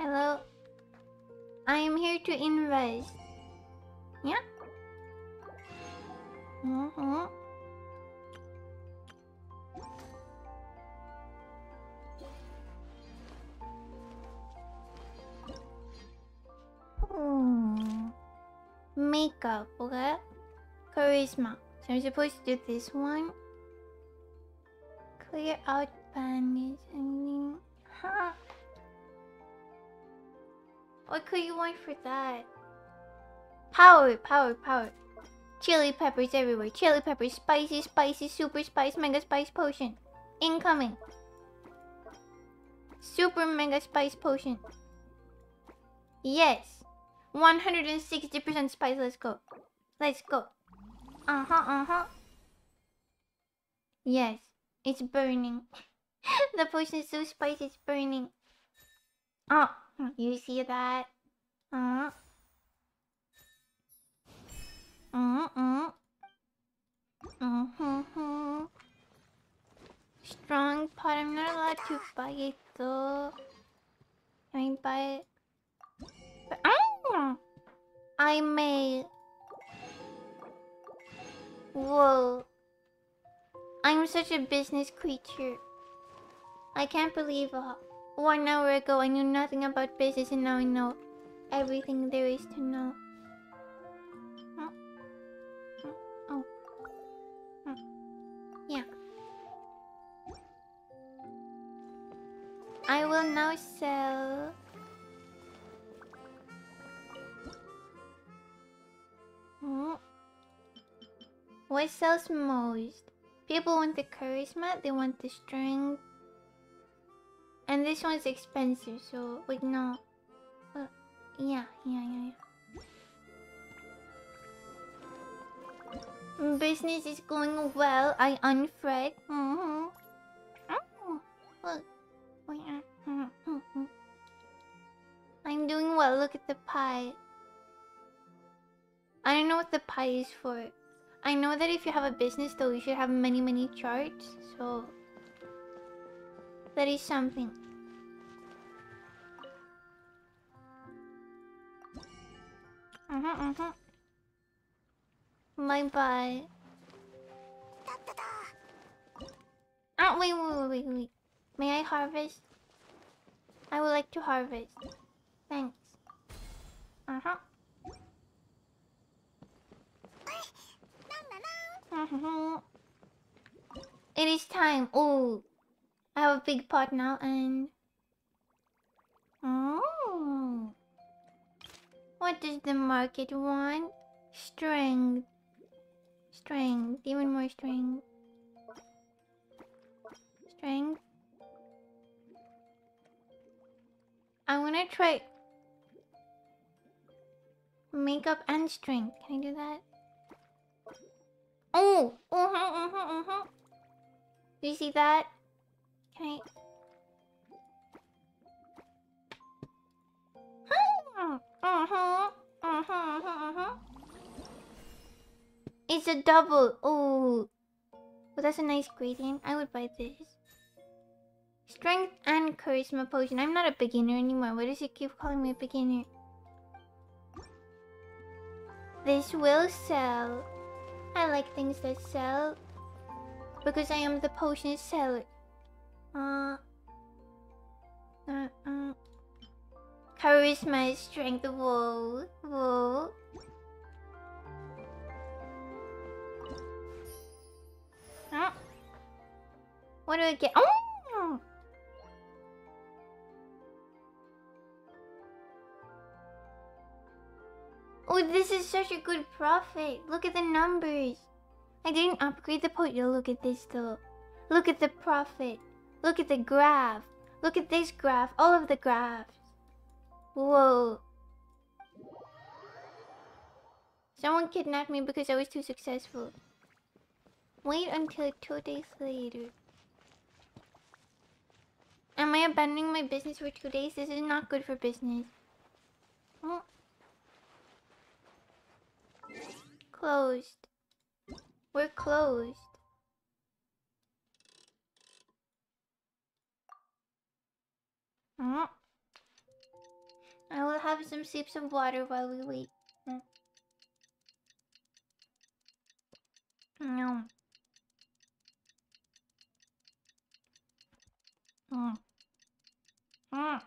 Hello. I am here to invest. Yeah. Mm-hmm. Hmm. Makeup, okay? Charisma. So I'm supposed to do this one. Clear out bandage. Huh? What could you want for that? Power, power, power. Chili peppers everywhere. Chili peppers, spicy, spicy, super spice, mega spice potion. Incoming. Super mega spice potion. Yes. 160% spice. Let's go. Let's go. Uh huh, uh huh. Yes, it's burning. the potion is so spicy, it's burning. Oh, you see that? Uh. Mm mm. Mm-hmm. Strong pot. I'm not allowed to buy it though. I buy it? But, oh! I may. Whoa. I'm such a business creature. I can't believe uh, one hour ago I knew nothing about business and now I know everything there is to know. Oh. Oh. Oh. Yeah. I will now sell. Hmm. What sells most? People want the charisma, they want the strength. And this one's expensive, so wait no. Uh, yeah, yeah, yeah, yeah. Business is going well. I uh, mm, mm, mm. I'm doing well. Look at the pie. I don't know what the pie is for. I know that if you have a business, though, you should have many, many charts. So that is something. Uh huh. Uh huh. Bye bye. Ah, wait, wait, wait, wait, wait. May I harvest? I would like to harvest. Thanks. Uh huh. Uh-huh. It is time. Oh, I have a big pot now and. Oh. What does the market want? Strength. Strength. Even more strength. Strength. I wanna try makeup and strength. Can I do that? Oh, uh huh, uh huh, uh huh. Do you see that? Can I? Uh huh, uh huh, uh huh, uh huh. It's a double. Oh, well, that's a nice gradient. I would buy this. Strength and charisma potion. I'm not a beginner anymore. Why does it keep calling me a beginner? This will sell. I like things that sell. Because I am the potion seller. Uh, uh, uh. Charisma is strength. Whoa. Whoa. Huh? Oh. What do I get? Oh! Oh, this is such a good profit. Look at the numbers. I didn't upgrade the potion. Oh, look at this though. Look at the profit. Look at the graph. Look at this graph. All of the graphs. Whoa. Someone kidnapped me because I was too successful. Wait until two days later. Am I abandoning my business for two days? This is not good for business. Oh. Closed. We're closed. Mm. I will have some sips of water while we wait. Mm. No. Mm. Mm.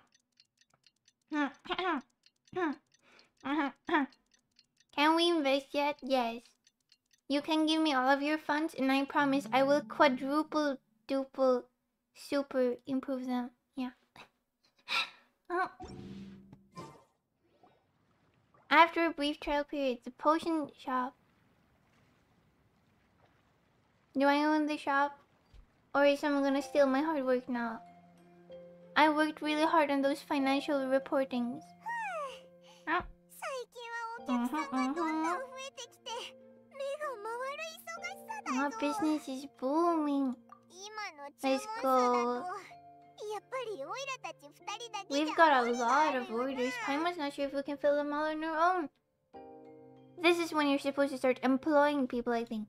Can we invest yet? Yes. You can give me all of your funds and I promise I will quadruple, duple, super improve them. Yeah. oh. After a brief trial period, the potion shop. Do I own the shop? Or is someone gonna steal my hard work now? I worked really hard on those financial reportings. Ah. My mm-hmm, mm-hmm. business is booming. Let's go. We've got a lot of orders. Paimon's not sure if we can fill them all on our own. This is when you're supposed to start employing people, I think.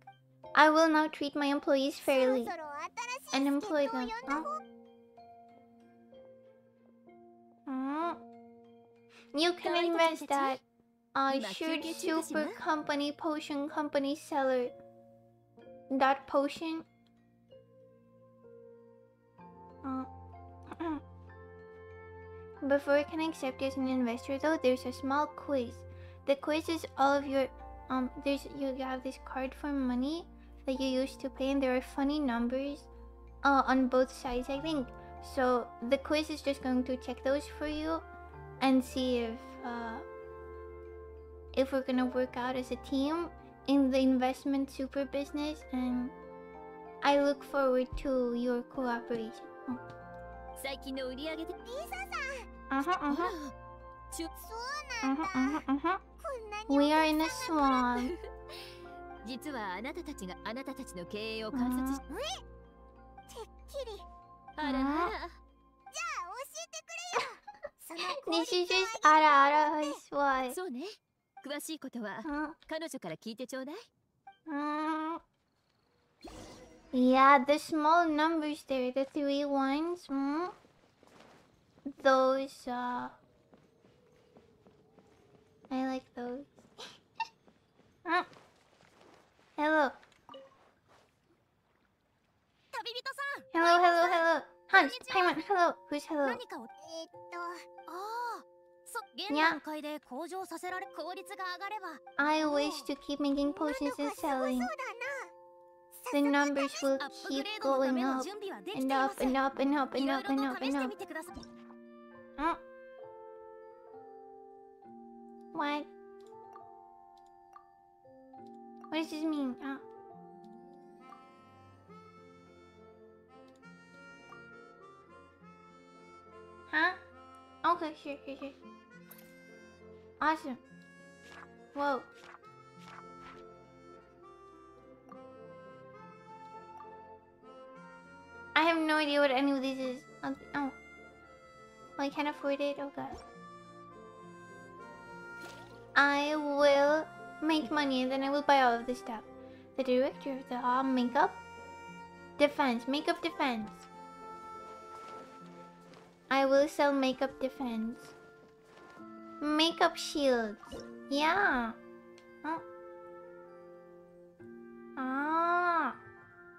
I will now treat my employees fairly and employ them. Huh? You can invest that. I should super company potion company seller. That potion. Mm. Before I can accept you as an investor, though, there's a small quiz. The quiz is all of your um. There's you have this card for money that you use to pay, and there are funny numbers, uh, on both sides. I think so. The quiz is just going to check those for you, and see if uh if we're gonna work out as a team in the investment super business, and I look forward to your cooperation. 最近の売り上げで Uh huh. ほ Uh ら huh. ちゅ そうな Uh ん We are in a swan. 実はあなたたちがあなたたちの経営を観察し、う、てっきりあらあじゃあ教えてくれよその This is just あらあらあいすわいそうね詳しいことは彼女から聞いてちょうだい、うん、Yeah the small numbers there the three ones、うん those uh, I like those. ah. Hello. Hello, hello, hello. Hunch, Paimon, hello. Who's hello? 現段階で向上させられ効率が I wish to keep making potions and selling The numbers will keep going up and up and up and up and up and up and up Oh. What? What does this mean? Oh. Huh? Okay, here, here, here. Awesome. Whoa. I have no idea what any of these is. Oh oh. I can't afford it. Oh god. I will make money and then I will buy all of this stuff. The director of the uh, makeup defense, makeup defense. I will sell makeup defense. Makeup shields. Yeah. Huh? Ah.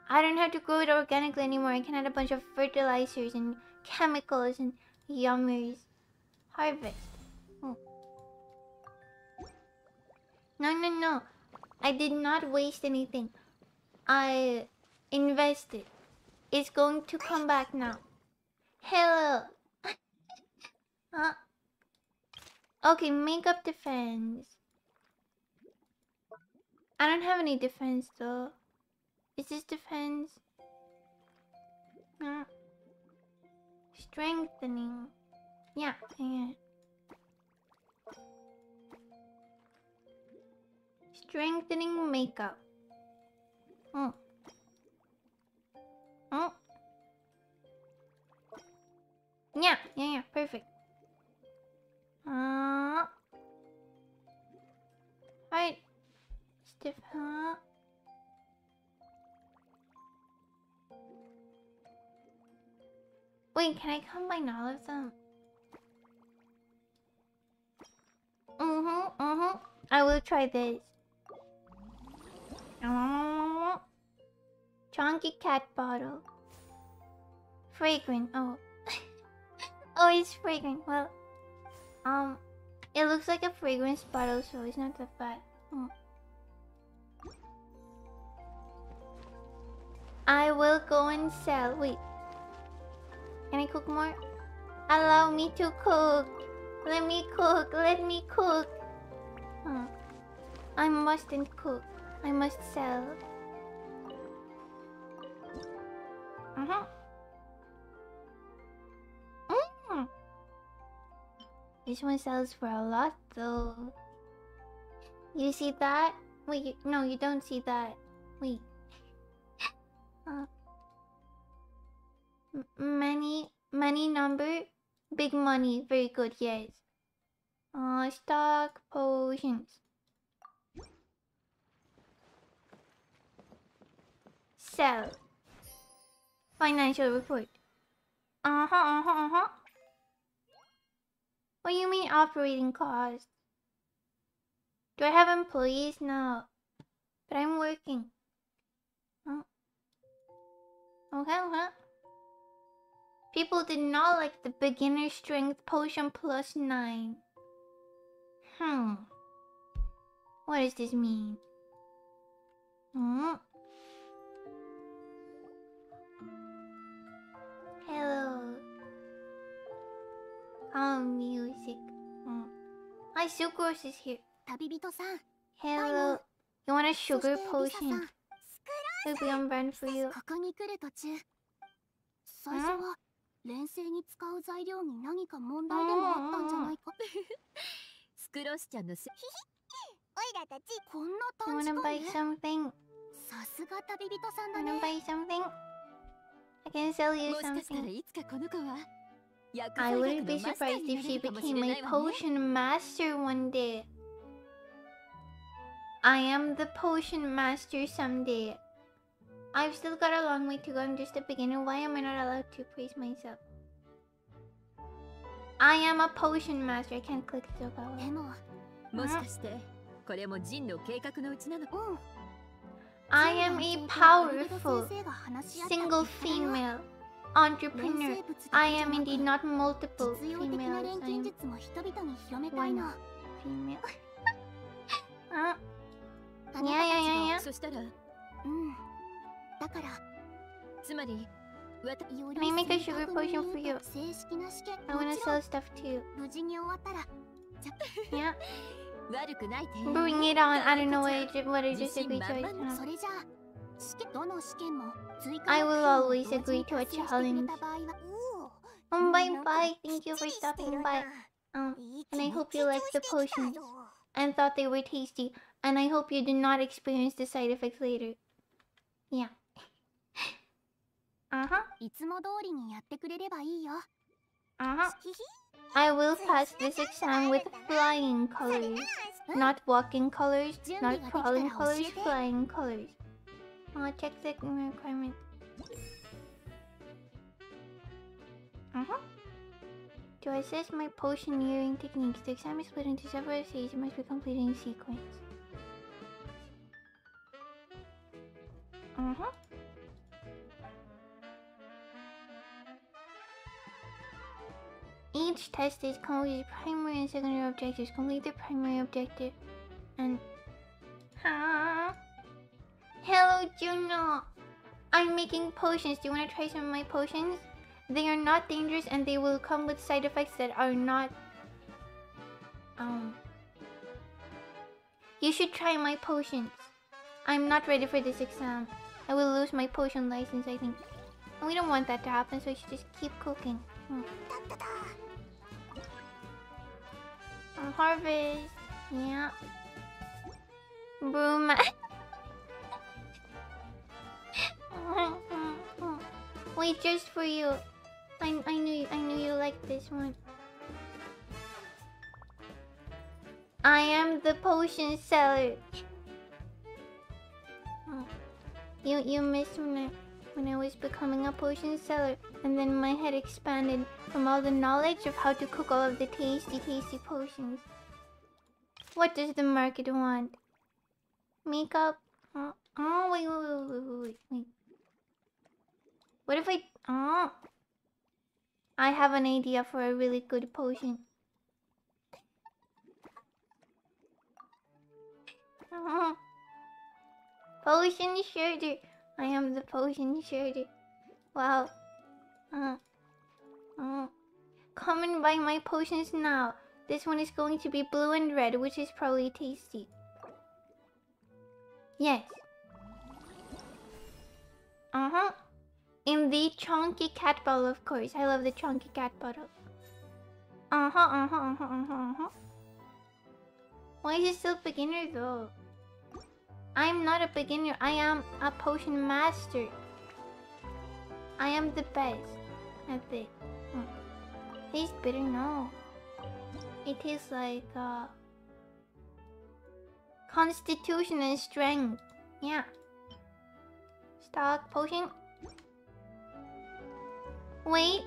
I don't have to grow it organically anymore. I can add a bunch of fertilizers and chemicals and yummers. Harvest. Oh. No, no, no. I did not waste anything. I invested. It's going to come back now. Hello. huh? Okay, makeup defense. I don't have any defense though. Is this defense? No. Strengthening. Yeah, yeah. Strengthening makeup. Oh. Oh. Yeah, yeah, yeah, perfect. Uh. Alright. Stiff, huh? Wait, can I combine all of them? Mm-hmm, mm-hmm. I will try this. Chunky cat bottle. Fragrant. Oh. oh, it's fragrant. Well, um, it looks like a fragrance bottle, so it's not that bad. Hmm. I will go and sell. Wait. Can I cook more? Allow me to cook. Let me cook. Let me cook. Hmm. I mustn't cook. I must sell. Uh-huh. Mm. This one sells for a lot though. You see that? Wait, you, no, you don't see that. Wait. uh, many, many number, big money. Very good. Yes. Uh, stock potions. So, Financial report. Uh huh. Uh huh. Uh huh. What do you mean operating costs? Do I have employees? No. But I'm working. Huh? Okay, okay. People did not like the beginner strength potion plus 9. Hmm. What does this mean? Hmm? Hello. Oh, music. Hmm. Hi, Sucrose is here. Hello. You want a sugar potion? It'll be on brand for you. Huh? 連成に使う材料に何か問題でもあったんじゃないかスクロシちゃんのせオイラたちこんな短時間でさすが旅人さんだね Wanna buy something? I can sell you something I wouldn't be surprised if she became a potion master one day I am the potion master someday I've still got a long way to go. I'm just a beginner. Why am I not allowed to praise myself? I am a potion master. I can't click so で well. ももしかしてこれもジンの計画のうちなのかうん I am a ジンの powerful 先生が話し合った single 結果だよ female 連 entrepreneur. 生物だけじ I ゃ am なく indeed not multiple 実用的な females. 錬 I 金 am 術も人々に広めたいの female. uh, あなたたちがいやいやいやいやそしたらうん Let me make a sugar potion for you? I want to sell stuff too. yeah. Bring it on. I don't know what I, what I just agreed to. I will always agree to a challenge. Um, bye bye. Thank you for stopping by. Um, and I hope you liked the potions and thought they were tasty. And I hope you did not experience the side effects later. Yeah. Uh huh. I will pass this exam with flying colors. Not walking colors, not crawling colors, flying colors. I'll check the requirement. Uh huh. To assess my potion potioneering techniques, the exam is split into several stages and must be completed in sequence. Uh huh. Each test is complete primary and secondary objectives. Complete the primary objective and. Huh? Hello, Juno! I'm making potions. Do you want to try some of my potions? They are not dangerous and they will come with side effects that are not. Um. You should try my potions. I'm not ready for this exam. I will lose my potion license, I think. We don't want that to happen, so we should just keep cooking. Hmm. Um, harvest. Yeah. Boom. Wait, just for you. I I knew I knew you liked this one. I am the potion seller. You you when I when I was becoming a potion seller, and then my head expanded from all the knowledge of how to cook all of the tasty tasty potions. What does the market want? Makeup? Oh, oh wait, wait, wait, wait, wait. What if I... Oh. I have an idea for a really good potion. Oh. Potion shredder. I am the potion shredder. Wow. Uh, uh. Come and buy my potions now. This one is going to be blue and red, which is probably tasty. Yes. Uh huh. In the chunky cat bottle, of course. I love the chunky cat bottle. Uh huh, uh huh, uh huh, uh huh, uh huh. Why is it still beginner though? I'm not a beginner. I am a potion master. I am the best at it. Hmm. Tastes bitter, no. It tastes like uh, constitution and strength. Yeah. Stock potion. Wait.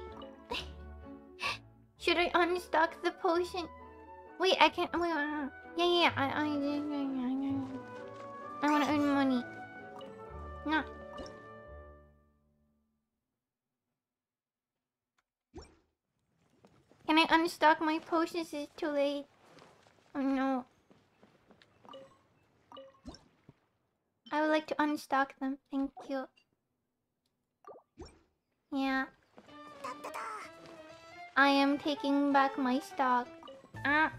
Should I unstock the potion? Wait, I can't. Wait, uh, yeah, yeah, yeah. I, I, I want to earn money. No. Can I unstock my potions? It's too late. Oh no. I would like to unstock them. Thank you. Yeah. I am taking back my stock. Ah.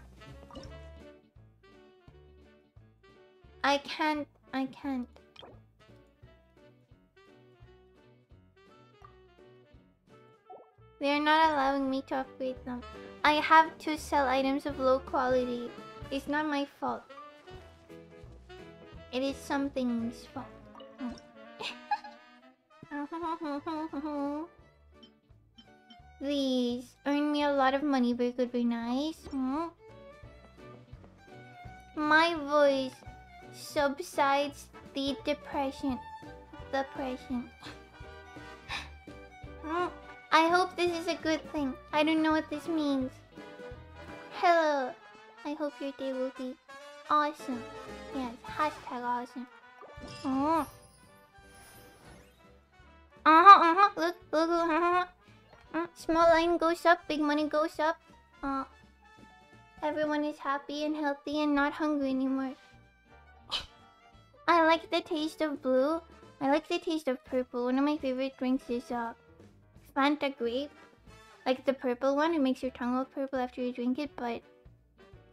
I can't. I can't. They are not allowing me to upgrade them. I have to sell items of low quality. It's not my fault. It is something's fault. Please earn me a lot of money. Very good, very nice. Hmm? My voice subsides the depression. Depression. I hope this is a good thing. I don't know what this means. Hello. I hope your day will be awesome. Yes, hashtag awesome. Oh. Uh-huh, uh-huh. Look, look, uh-huh. Uh, small line goes up, big money goes up. Uh, everyone is happy and healthy and not hungry anymore. I like the taste of blue. I like the taste of purple. One of my favorite drinks is uh, Fanta grape. Like the purple one, it makes your tongue look purple after you drink it, but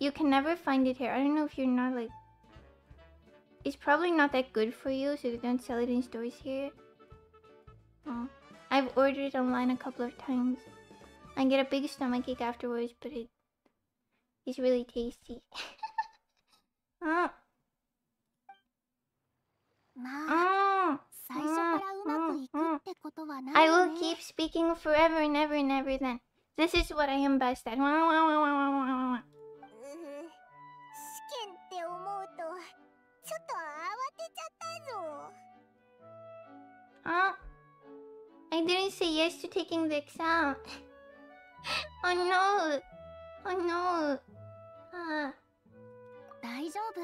you can never find it here. I don't know if you're not like... It's probably not that good for you, so they don't sell it in stores here. Oh. I've ordered online a couple of times. I get a big stomachache afterwards, but it is really tasty. Ah. まあ、Ah. 最初からうまくいくってことはない I よ will ね。keep speaking forever and ever and ever then. This is what I am best at. Wah, wah, wah, wah, wah. うふ試験って思うと、ちょっと慌てちゃったぞ。Ah. I didn't say yes to taking the exam. oh no. Oh no. Ah. 大丈夫。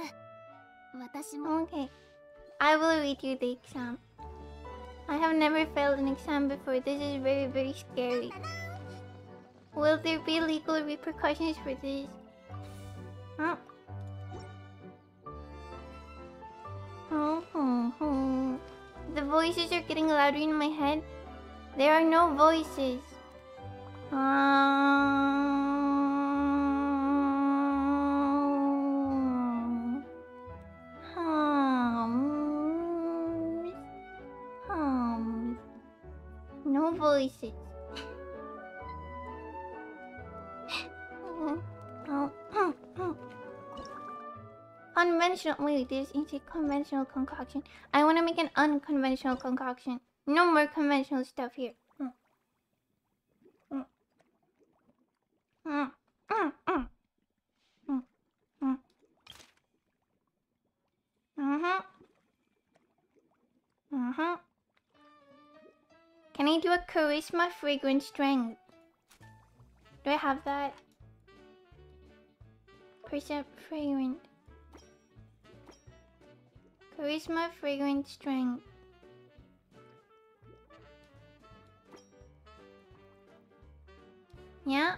私も Okay. I will read you the exam. I have never failed an exam before. This is very, very scary. Will there be legal repercussions for this? Huh? Oh, oh, oh. The voices are getting louder in my head. There are no voices. Um, voices. Oh. Wait, there's a conventional concoction. I want to make an unconventional concoction. No more conventional stuff here. Mm. Mm. Uh-huh. Uh-huh. Can I do a charisma fragrant strength? Do I have that? Percent fragrant. Charisma fragrant strength. Yeah?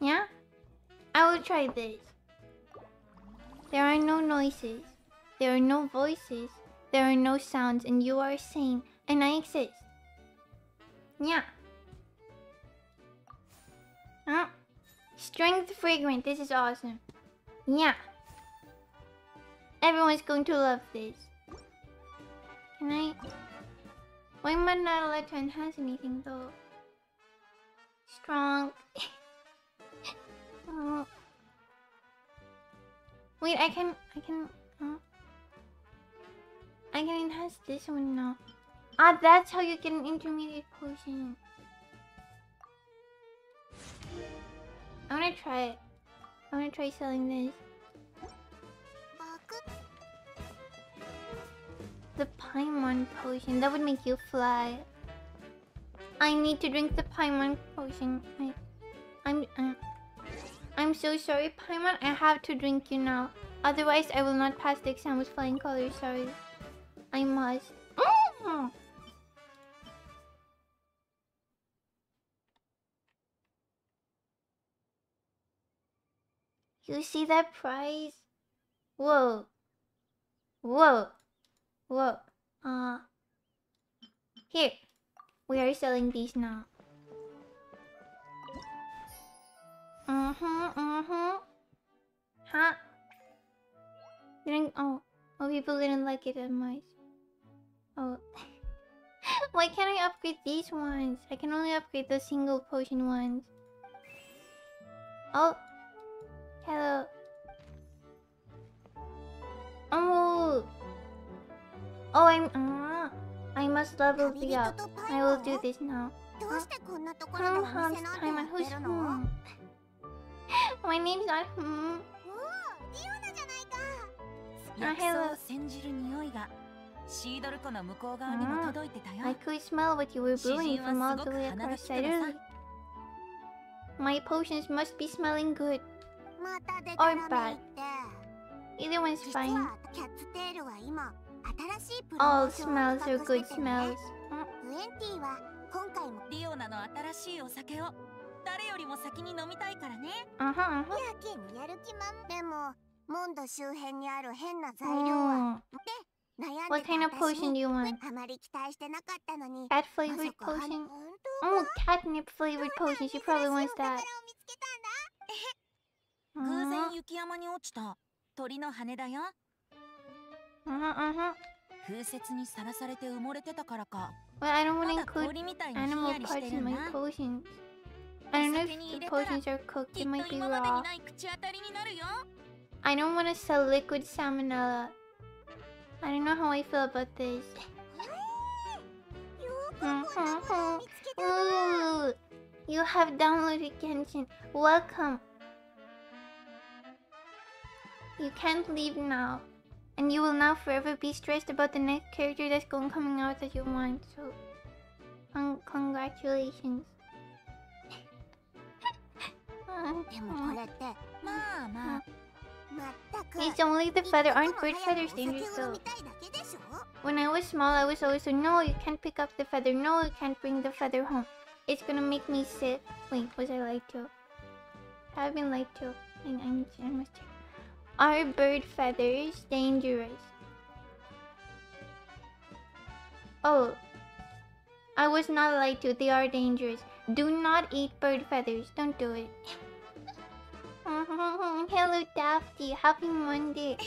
Yeah? I will try this. There are no noises. There are no voices. There are no sounds, and you are sane, and I exist. Yeah. Huh? Strength fragrant. This is awesome. Yeah. Everyone's going to love this. Can I? Why am I not allowed to enhance anything though? Strong. oh. Wait, I can, I can, huh? I can enhance this one now. Ah, that's how you get an intermediate potion. I wanna try it. I wanna try selling this. The Paimon potion. That would make you fly. I need to drink the Paimon potion. I, I'm, uh, I'm so sorry, Paimon. I have to drink you now. Otherwise, I will not pass the exam with flying colors. Sorry. I must. You see that prize? Whoa. Whoa. Whoa. Uh. Here. We are selling these now. Mm-hmm, mm-hmm. Huh? Didn't, oh. Oh, people didn't like it that much. Oh. Why can't I upgrade these ones? I can only upgrade the single potion ones. Oh. Hello. Oh. Oh, I'm. Uh, I must level B up. I will do this now. Huh? Come, Hans, Paimon. Who's whom? My name's not hmm. Ah, hello. Mm. I could smell what you were brewing from all the way across that early. My potions must be smelling good. またでたらて Either one's キャッツテールは今新しいプロショ。ウエンティは今回もリオナの新しいお酒を誰よりも先に飲みたいからね。ああ。やけにやる気満々。でもモンド周辺にある変な材料は。で悩んで。What kind of まり期待してなかったのに。Cat flavored potion? Oh, catnip flavored potion. She っ偶然雪山に落ちた鳥の羽だよ風雪にさらされて埋もれてたからか But I don't want to include animal parts in my potions. I don't know if the potions are cooked, it might be raw. I don't want to sell liquid salmonella. I don't know how I feel about this. Ooh, you have downloaded Genshin. Welcome. You can't leave now. And you will now forever be stressed about the next character that's going coming out that you want. So, con- congratulations. でもこれってまあまあまったく It's only the feather. 一刻 Aren't も bird 早く feathers お酒を dangerous 飲 though? みたいだけでしょ When I was small, I was always so no, you can't pick up the feather. No, you can't bring the feather home. It's gonna make me sick. Wait, was I lied to? Have I been lied to? I, I, need to- I must check. Are bird feathers dangerous? Oh, I was not lied to. They are dangerous. Do not eat bird feathers. Don't do it. Hello, Daphne. Happy Monday.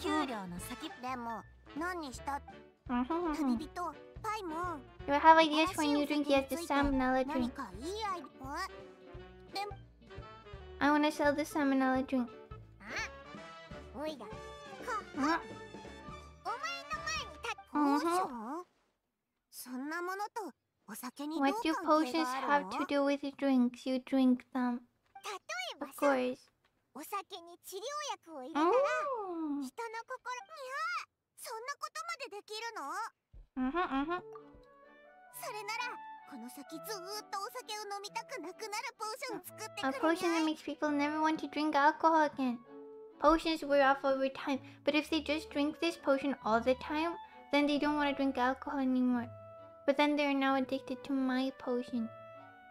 給料の先でも何にしたって旅 Do 人パイも I have ideas 新 for し a い new お酒 drink? に Yes, つ the いて salmonella 何 drink. かいいアイデアでも I want to sell the salmonella drink. おいらこっ。お前の前に立ってうそんなものとお酒にお酒に治療薬を入れたら人の心にゃそんなことまでできるの？んふんふん。それならこの先ずっとお酒を飲みたくなくなるポーション作ってくれない？A potion that makes Potions wear off over time, but if they just drink this potion all the time, then they don't want to drink alcohol anymore. But then they are now addicted to my potion.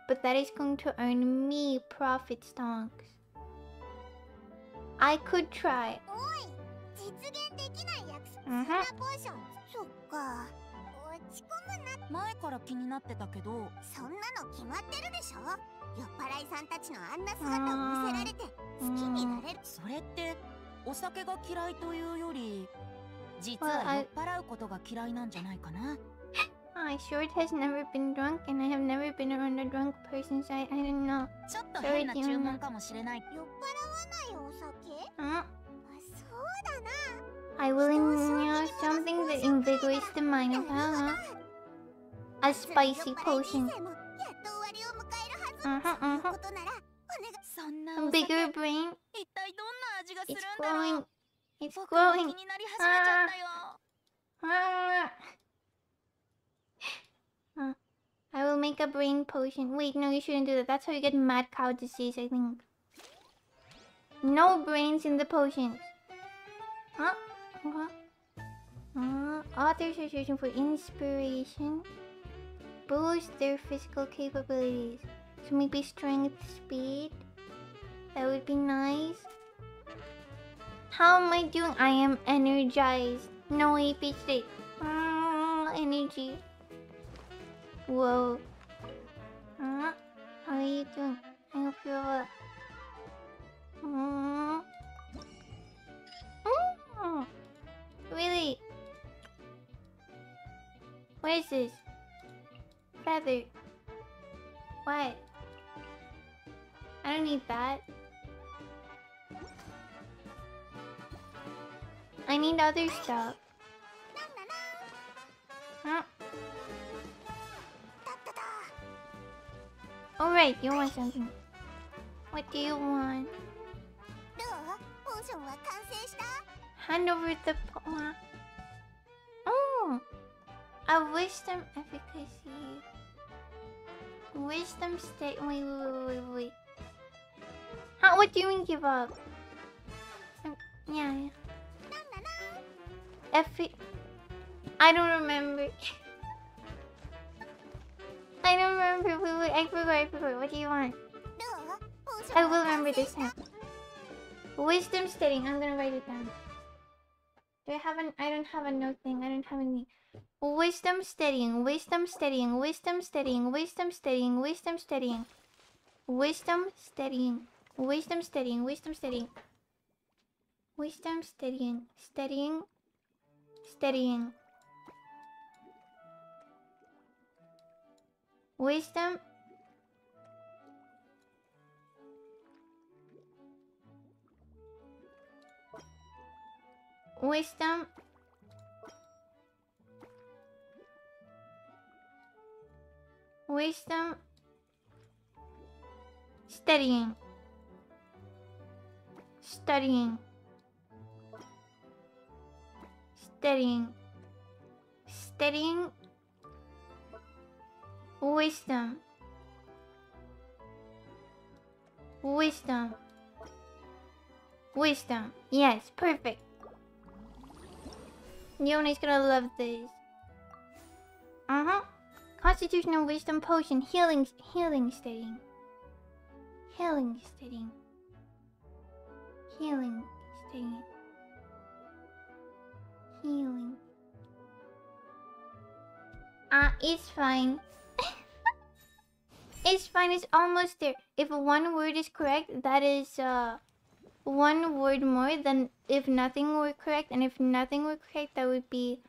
But that is going to earn me profit stonks. I could try. おい実現できない薬草そうんんなポーションそっか落ち込むな前から気になってたけど。そんなの決まってるでしょ？酔っ払いさんたちのあんな姿を見せられて好きになれる。それってお酒が嫌いというより実は酔っ払うことが嫌いなんじゃないかな？I sure it has never been drunk, and I have never been around a drunk person, so I, I don't know. ちょっと変な注文かもしれない。酔っ払わないお酒？Huh? I will inhale something that invigorates the mind and power. A spicy potion. Uh-huh, uh-huh. A bigger brain. It's growing. It's growing. Ah. Ah. Ah. I will make a brain potion. Wait, no, you shouldn't do that. That's how you get mad cow disease, I think. No brains in the potions. Huh? What? Uh, authors are searching for inspiration. Boost their physical capabilities. So maybe strength, speed. That would be nice. How am I doing? I am energized. No AP state. Ah, energy. Whoa. Uh, how are you doing? I hope you're well. Mm. Mm. Really? What is this? Feather. What? I don't need that. I need other stuff. Huh? Alright, you want something. What do you want? どうポーションは完成した hand over the paw. Oh! wish them efficacy. Wish Wisdom state. Wait, wait, wait, wait, How? What do you mean give up? Um, yeah. yeah. Effi. I don't remember. I don't remember. Wait, wait, I forgot. I forgot. What do you want? I will remember this now. Wisdom stating. I'm gonna write it down. Do I have an? I don't have a note thing. I don't have any. Wisdom studying. Wisdom studying. Wisdom studying. Wisdom studying. Wisdom studying. Wisdom studying. Wisdom studying. Wisdom studying. Wisdom studying. Studying. Studying. Wisdom wisdom. Wisdom. Studying. Studying. Studying. Studying. Wisdom. Wisdom. Wisdom. Yes perfect Yona's gonna love this. Uh huh. Constitutional wisdom potion. Healing, healing studying. Healing studying. Healing studying. Healing. Ah, it's fine. it's fine. It's almost there. If one word is correct, that is uh one word more than if nothing were correct, and if nothing were correct, that would be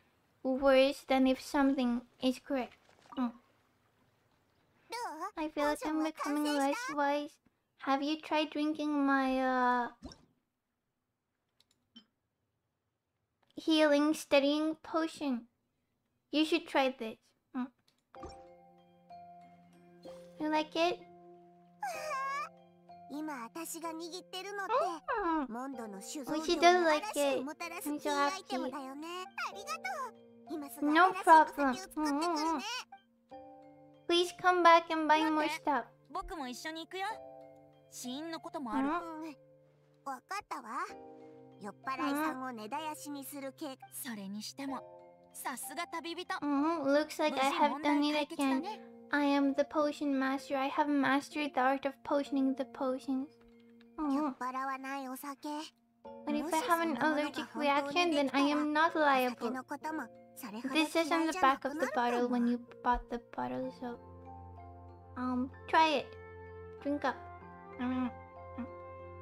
worse than if something is correct. Mm. I feel like I'm becoming less wise. Have you tried drinking my uh healing studying potion? You should try this. Mm. You like it? 今私が握ってるのって、Mm. モンドの酒造 it. をもたらすアイテム.だよねありがとう今すぐ新しいお酒を.作ってくるね Please come back and buy more stuff. 僕も一緒に行くよ死因のこともあるうんかったわ酔っ払いさんを根絶やしにする計画それにしてもさすが旅人 Mm, looks like I have 問 done 題 it again. I am the potion master. I have mastered the art of potioning the potions. Oh. But if I have an allergic reaction, then I am not liable. This is on the back of the bottle when you bought the bottle, so... Um, try it. Drink up.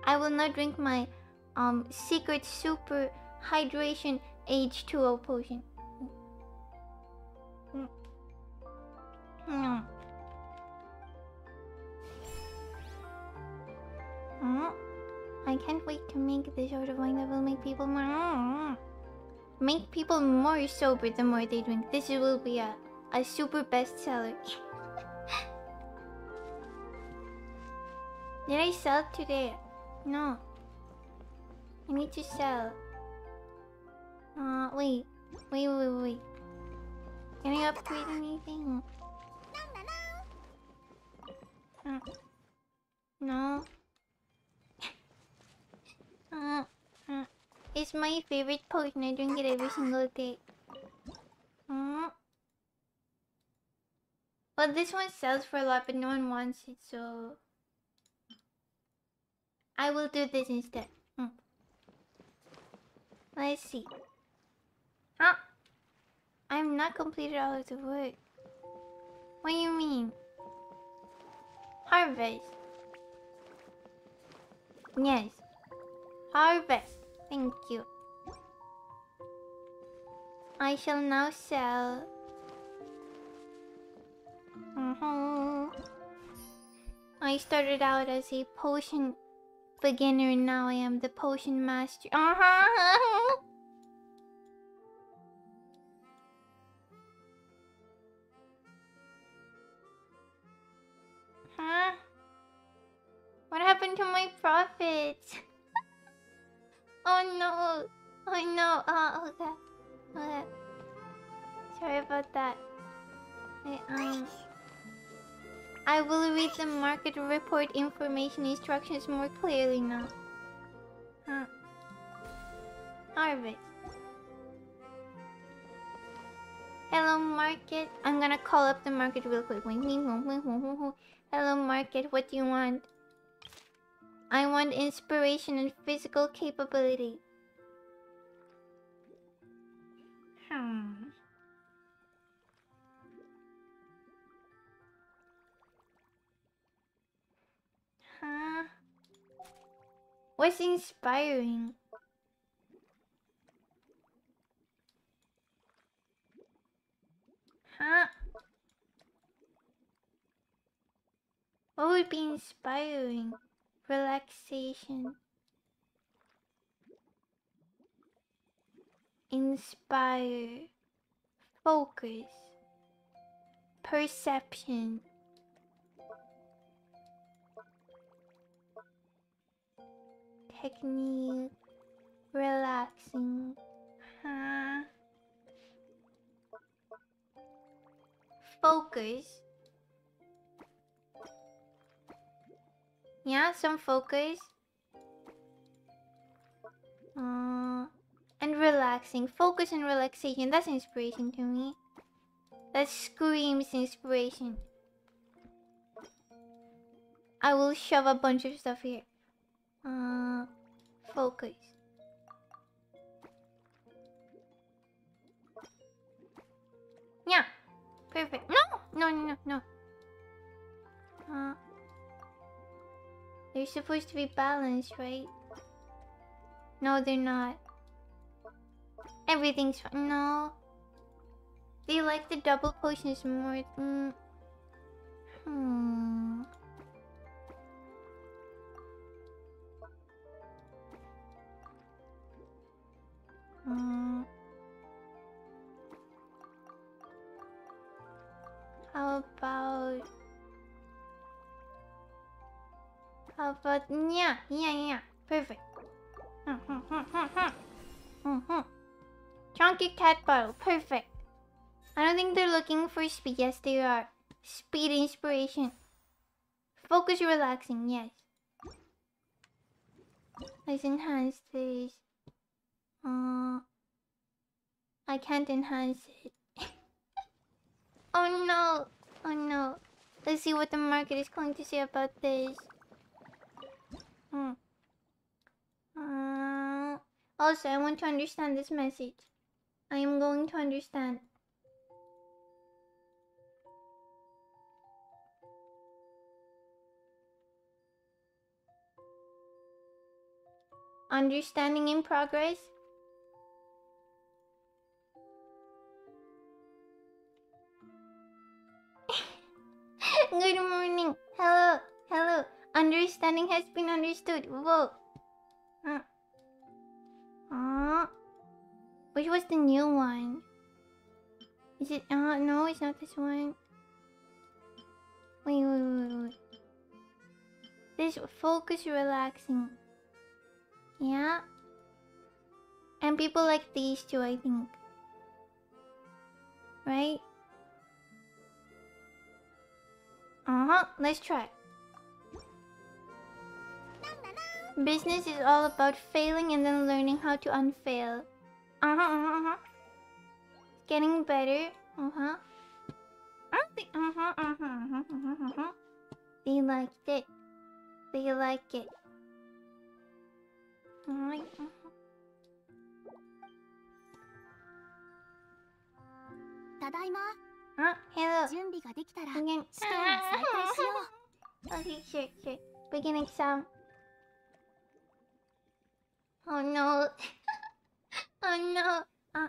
I will not drink my, um, secret super hydration H2O potion. Mm. Mm. I can't wait to make the sort of wine that will make people more. make people more sober the more they drink. This will be a, a super bestseller. Did I sell today? No. I need to sell. Uh, wait. Wait, wait, wait. Can I upgrade anything? No. it's my favorite potion. I drink it every single day. Well, this one sells for a lot, but no one wants it, so... I will do this instead. Hmm. Let's see. Huh? I'm not completed all of the work. What do you mean? Harvest. Yes. Harvest. Thank you. I shall now sell. Mhm. I started out as a potion beginner, and now I am the potion master. market report information instructions more clearly now. Huh. Harvest. Hello market. I'm gonna call up the market real quick. Hello market, what do you want? I want inspiration and physical capability. Hmm. What's inspiring? Huh? What would be inspiring? Relaxation. Inspire. Focus. Perception. Technique. Relaxing. Huh? Focus. Yeah, some focus. Uh, and relaxing. Focus and relaxation. That's inspiration to me. That screams inspiration. I will shove a bunch of stuff here. Uh, focus. Yeah, perfect. No, no, no, no. Uh, they're supposed to be balanced, right? No, they're not. Everything's fine. No. They like the double potions more. Mm. Hmm. Hmm. How about... How about... Yeah, yeah, yeah. Perfect. Hmm, hmm, hmm, hmm, hmm. Hmm, hmm. Chunky cat bottle. Perfect. I don't think they're looking for speed. Yes, they are. Speed inspiration. Focus relaxing. Yes. Let's enhance this. Uh, I can't enhance it. oh no! Oh no. Let's see what the market is going to say about this. Hmm. Uh, also, I want to understand this message. I am going to understand. Understanding in progress. Good morning. Hello. Hello. Understanding has been understood. Whoa. Uh. Uh. Which Which was the new one? Is it? Uh, no, it's not this one. Wait, wait, wait, wait. This focus relaxing. Yeah. And people like these two, I think. Right? Uh huh. Let's try. Business is all about failing and then learning how to unfail. Uh huh. Uh huh. Uh -huh. Getting better. Uh huh. Uh huh. Uh huh. Uh huh. Uh huh. Uh huh. They liked it. They like it. Alright. Uh -huh. ただいま Uh, hello. 準備ができたら Again. 試験を再開しよう Okay, sure, sure. Begin exam. Oh no. oh no. Uh,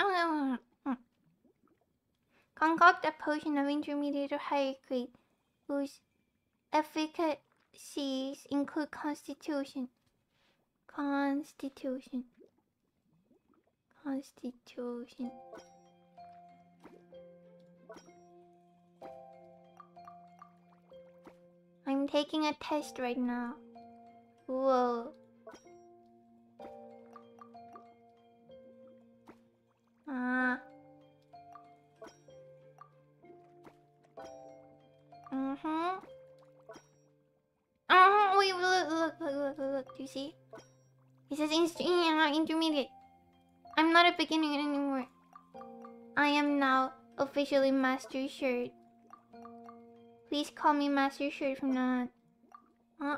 oh, no. Concoct a potion of intermediate or higher grade whose efficacies include constitution. Constitution. Constitution. I'm taking a test right now. Whoa. Ah. Mm-hmm. Uh-huh. Wait, look, look, look, look, look. Do you see? It says inst uh, intermediate. I'm not a beginner anymore. I am now officially Master Shird. Please call me Master Shird from now on. Huh?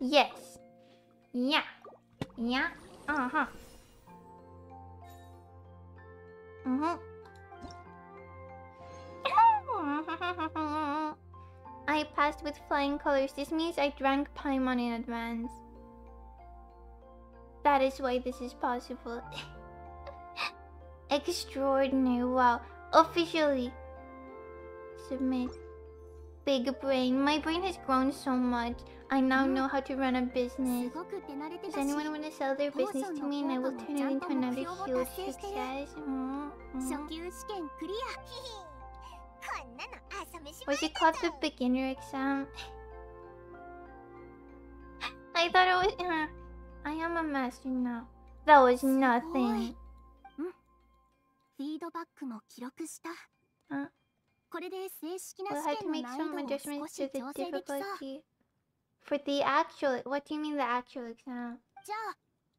Yes. Yeah. Yeah. Uh-huh. Mm-hmm. I passed with flying colors. This means I drank Paimon in advance. That is why this is possible. Extraordinary. Wow officially submit big brain. My brain has grown so much. I now mm-hmm. know how to run a business. Does anyone want to sell their business to me and I will turn it into another huge success? Mm -hmm. Was it called the beginner exam? I thought it was... Uh, I am a master now. That was nothing. フィードバックも記録した。これで正式な試験の難易度を少し調整できそう。For the actual, what do you mean the actual exam? じゃあ、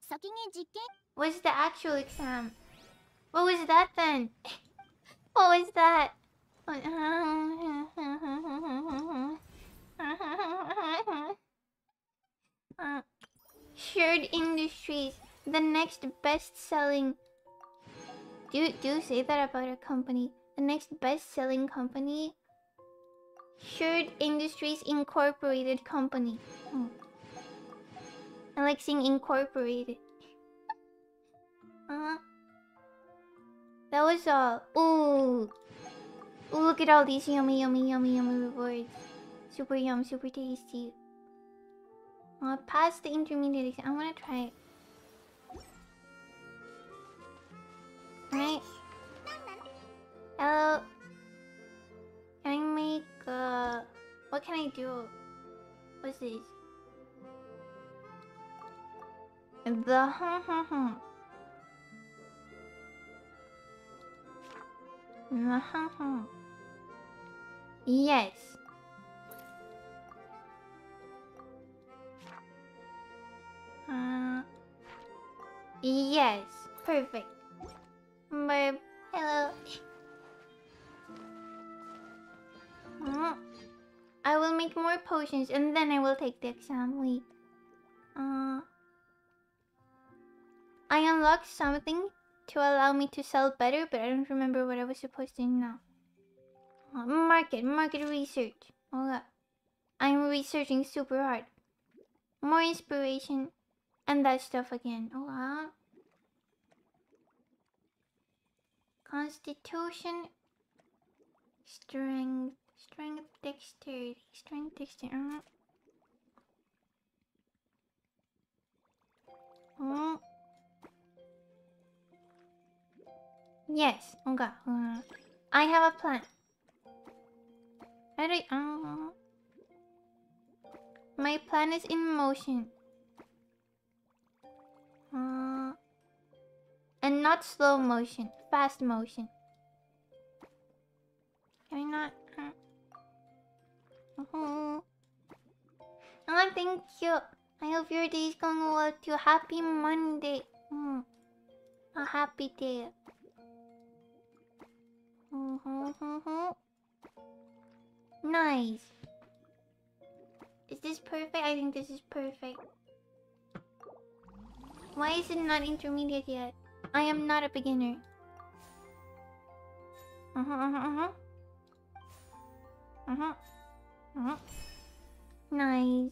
先に実験。What's the actual exam? What was that then? What was that? Shird Industries, the next best-selling do do say that about a company. The next best-selling company. Shird Industries Incorporated company. I like saying incorporated. Uh-huh. That was all. Ooh. Ooh, look at all these yummy, yummy, yummy, yummy rewards. Super yum, super tasty. Uh, pass the intermediate exam. I want to try it. Alright. Hello. Can I make, uh... What can I do? What's this? The hum hum hum. The hum hum. Yes. Uh, yes. Perfect. But hello. Uh, I will make more potions and then I will take the exam. Wait. Uh, I unlocked something to allow me to sell better, but I don't remember what I was supposed to do now. Uh, market, market research. Hold up. I'm researching super hard. More inspiration and that stuff again. Oh wow. Constitution, strength, strength, dexterity, strength, dexterity. Oh. Yes, Okay. Uh, uh-huh. I have a plan. Ready? uh, my plan is in motion. Uh, and not slow motion fast motion. Can I not? Uh, uh-huh. Oh, thank you. I hope your day is going well too. Happy Monday. Mm. A happy day. Mm-hmm. Nice. Is this perfect? I think this is perfect. Why is it not intermediate yet? I am not a beginner. Uh-huh. Nice.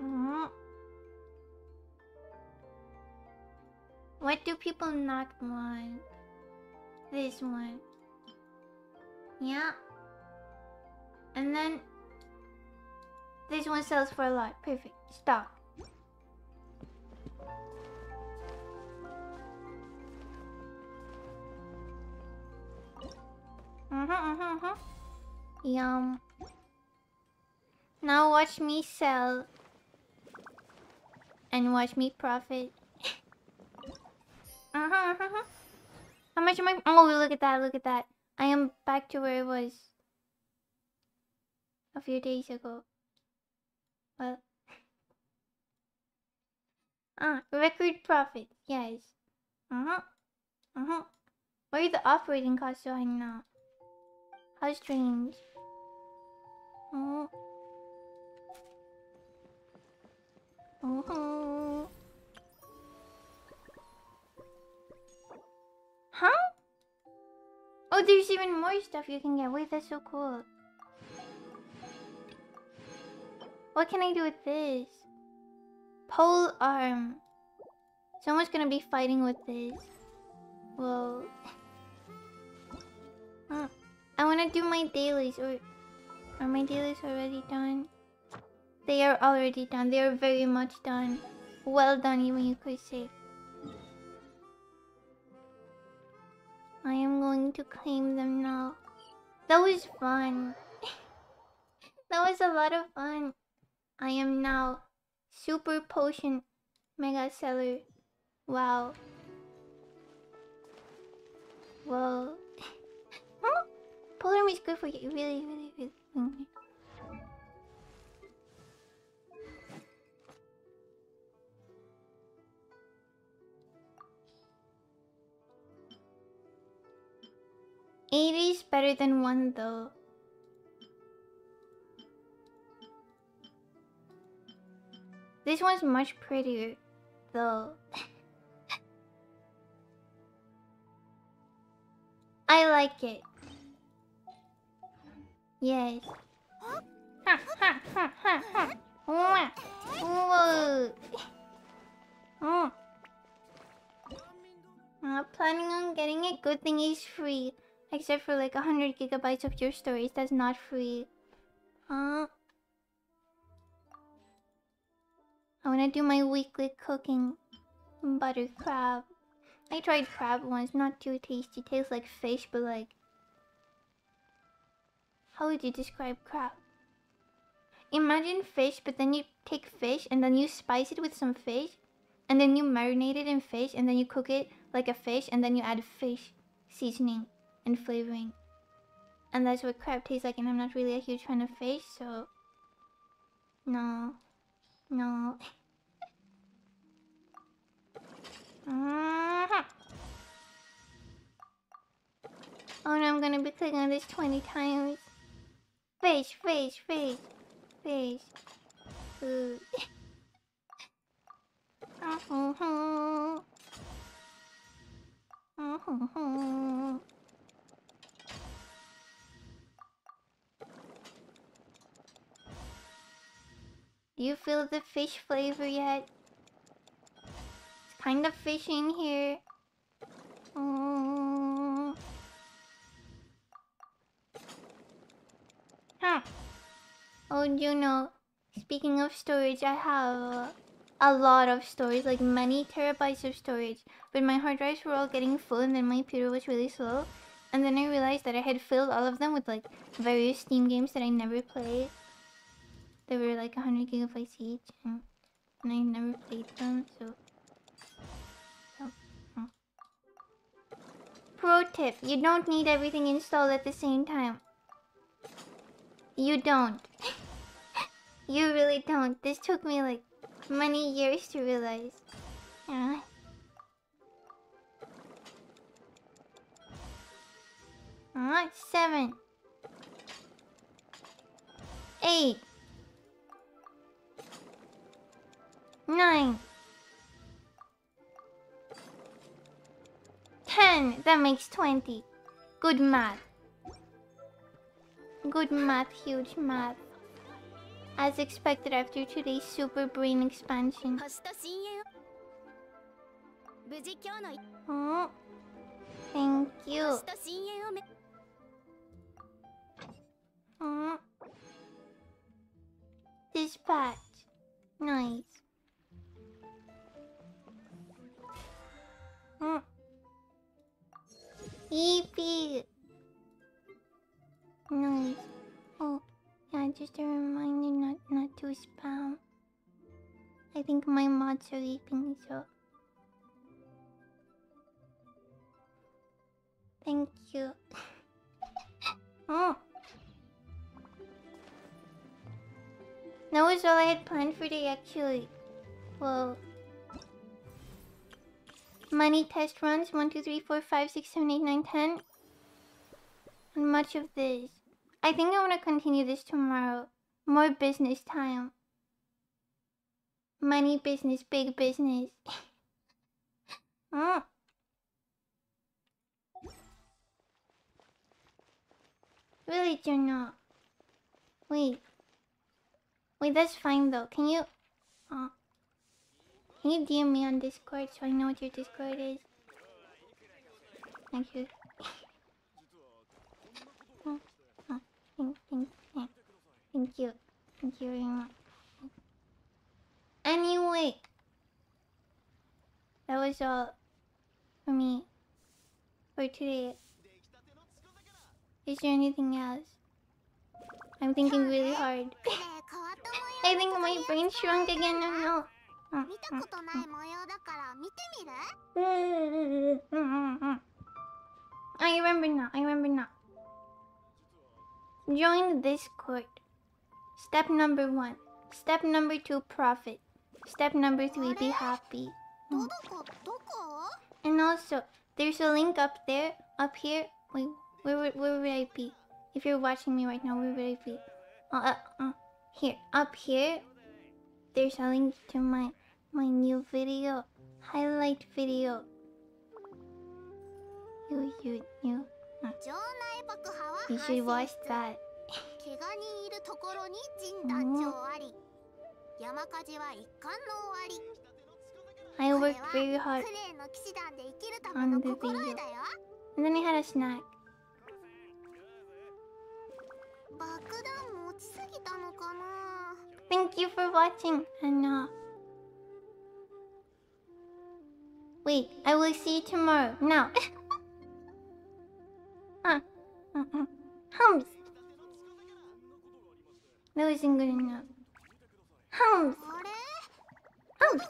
Uh-huh. What do people not want? This one. Yeah. And then this one sells for a lot. Perfect. Stop. Mm-hmm, mm-hmm, mm-hmm. Yum. Now watch me sell. And watch me profit. uh-huh, uh-huh. How much am I? Oh, look at that, look at that. I am back to where I was a few days ago. Well, ah, record profit. Yes. Uh huh. Uh huh. What are the operating costs right now? How strange. Oh. Oh. Huh? Oh, there's even more stuff you can get. Wait, that's so cool. What can I do with this? Pole arm. Someone's gonna be fighting with this. Whoa. Uh, I wanna do my dailies, or are my dailies already done? They are already done. They are very much done. Well done, even you could say. I am going to claim them now. That was fun. that was a lot of fun. I am now super potion mega seller. Wow. Whoa. Polar is good for you. Really, really, really. Mm. Eight is better than one though. This one's much prettier though. I like it. Yes. Ha ha ha ha ha. Oh. I'm planning on getting it. Good thing it's free. Except for like 100 gigabytes of your stories. That's not free. Huh? I wanna do my weekly cooking. Butter crab. I tried crab once, not too tasty. Tastes like fish, but like... How would you describe crab? Imagine fish, but then you take fish and then you spice it with some fish. And then you marinate it in fish and then you cook it like a fish and then you add fish seasoning and flavoring. And that's what crab tastes like and I'm not really a huge fan of fish, so... No. No. Uh-huh. Oh no, I'm gonna be clicking on this 20 times. Fish, fish, fish, fish. Food. Uh-huh. Uh-huh. Do you feel the fish flavor yet? It's kind of fishy in here. Oh. Huh. Oh, Juno. speaking of storage, I have a lot of storage, like many terabytes of storage. But my hard drives were all getting full, and then my computer was really slow. And then I realized that I had filled all of them with like various Steam games that I never played. They were like 100 gigabytes each, and, and I never played them, so. hmm. Pro tip: You don't need everything installed at the same time. You don't. you really don't. This took me like many years to realize. Yeah. Alright, seven. Eight. Nine. Ten. That makes twenty. Good math. Good math, huge math. As expected after today's super brain expansion. Oh, thank you. Oh. Dispatch. Nice. Mm. EP. Nice. Oh, yeah, just a reminder not not to spam. I think my mods are leaping, so. Thank you. oh. That was all I had planned for today, actually. Whoa. Money test runs 1, 2, 3, 4, 5, 6, 7, 8, 9, 10. And much of this. I think I want to continue this tomorrow. More business time. Money business, big business. oh. Really, Juno? Wait. Wait, that's fine though. Can you... Can can You DM me on Discord so I know what your Discord is. Thank you. Oh, oh, thank, thank, thank you. Thank you very much. Anyway. That was all for me for today. Is there anything else? I'm thinking really hard. I think my brain shrunk again. Oh no. 様見たことない模様だから見てみる I remember now. I remember now. Join the Discord. Step number one. Step number two, profit. Step number three, be happy. どどこどこ And also, there's a link up there, up here. Wait, where, would- where would I be? If you're watching me right now, where would I be? Oh, uh, uh, here, up here. There's a link to my my new video, highlight video. You, you, you. You 発 should 生 watch 室 that. 怪我人いるところに陣団長あり山火事は一貫の終わり I worked は very hard, クレーンの騎士団で生きるための心得だよ and then I had a snack. 爆弾持ちすぎたのかな Thank you for watching, and uh... Wait, I will see you tomorrow. Now. ah. Uh -uh. uh Hums. That wasn't good enough. Hums. Hums.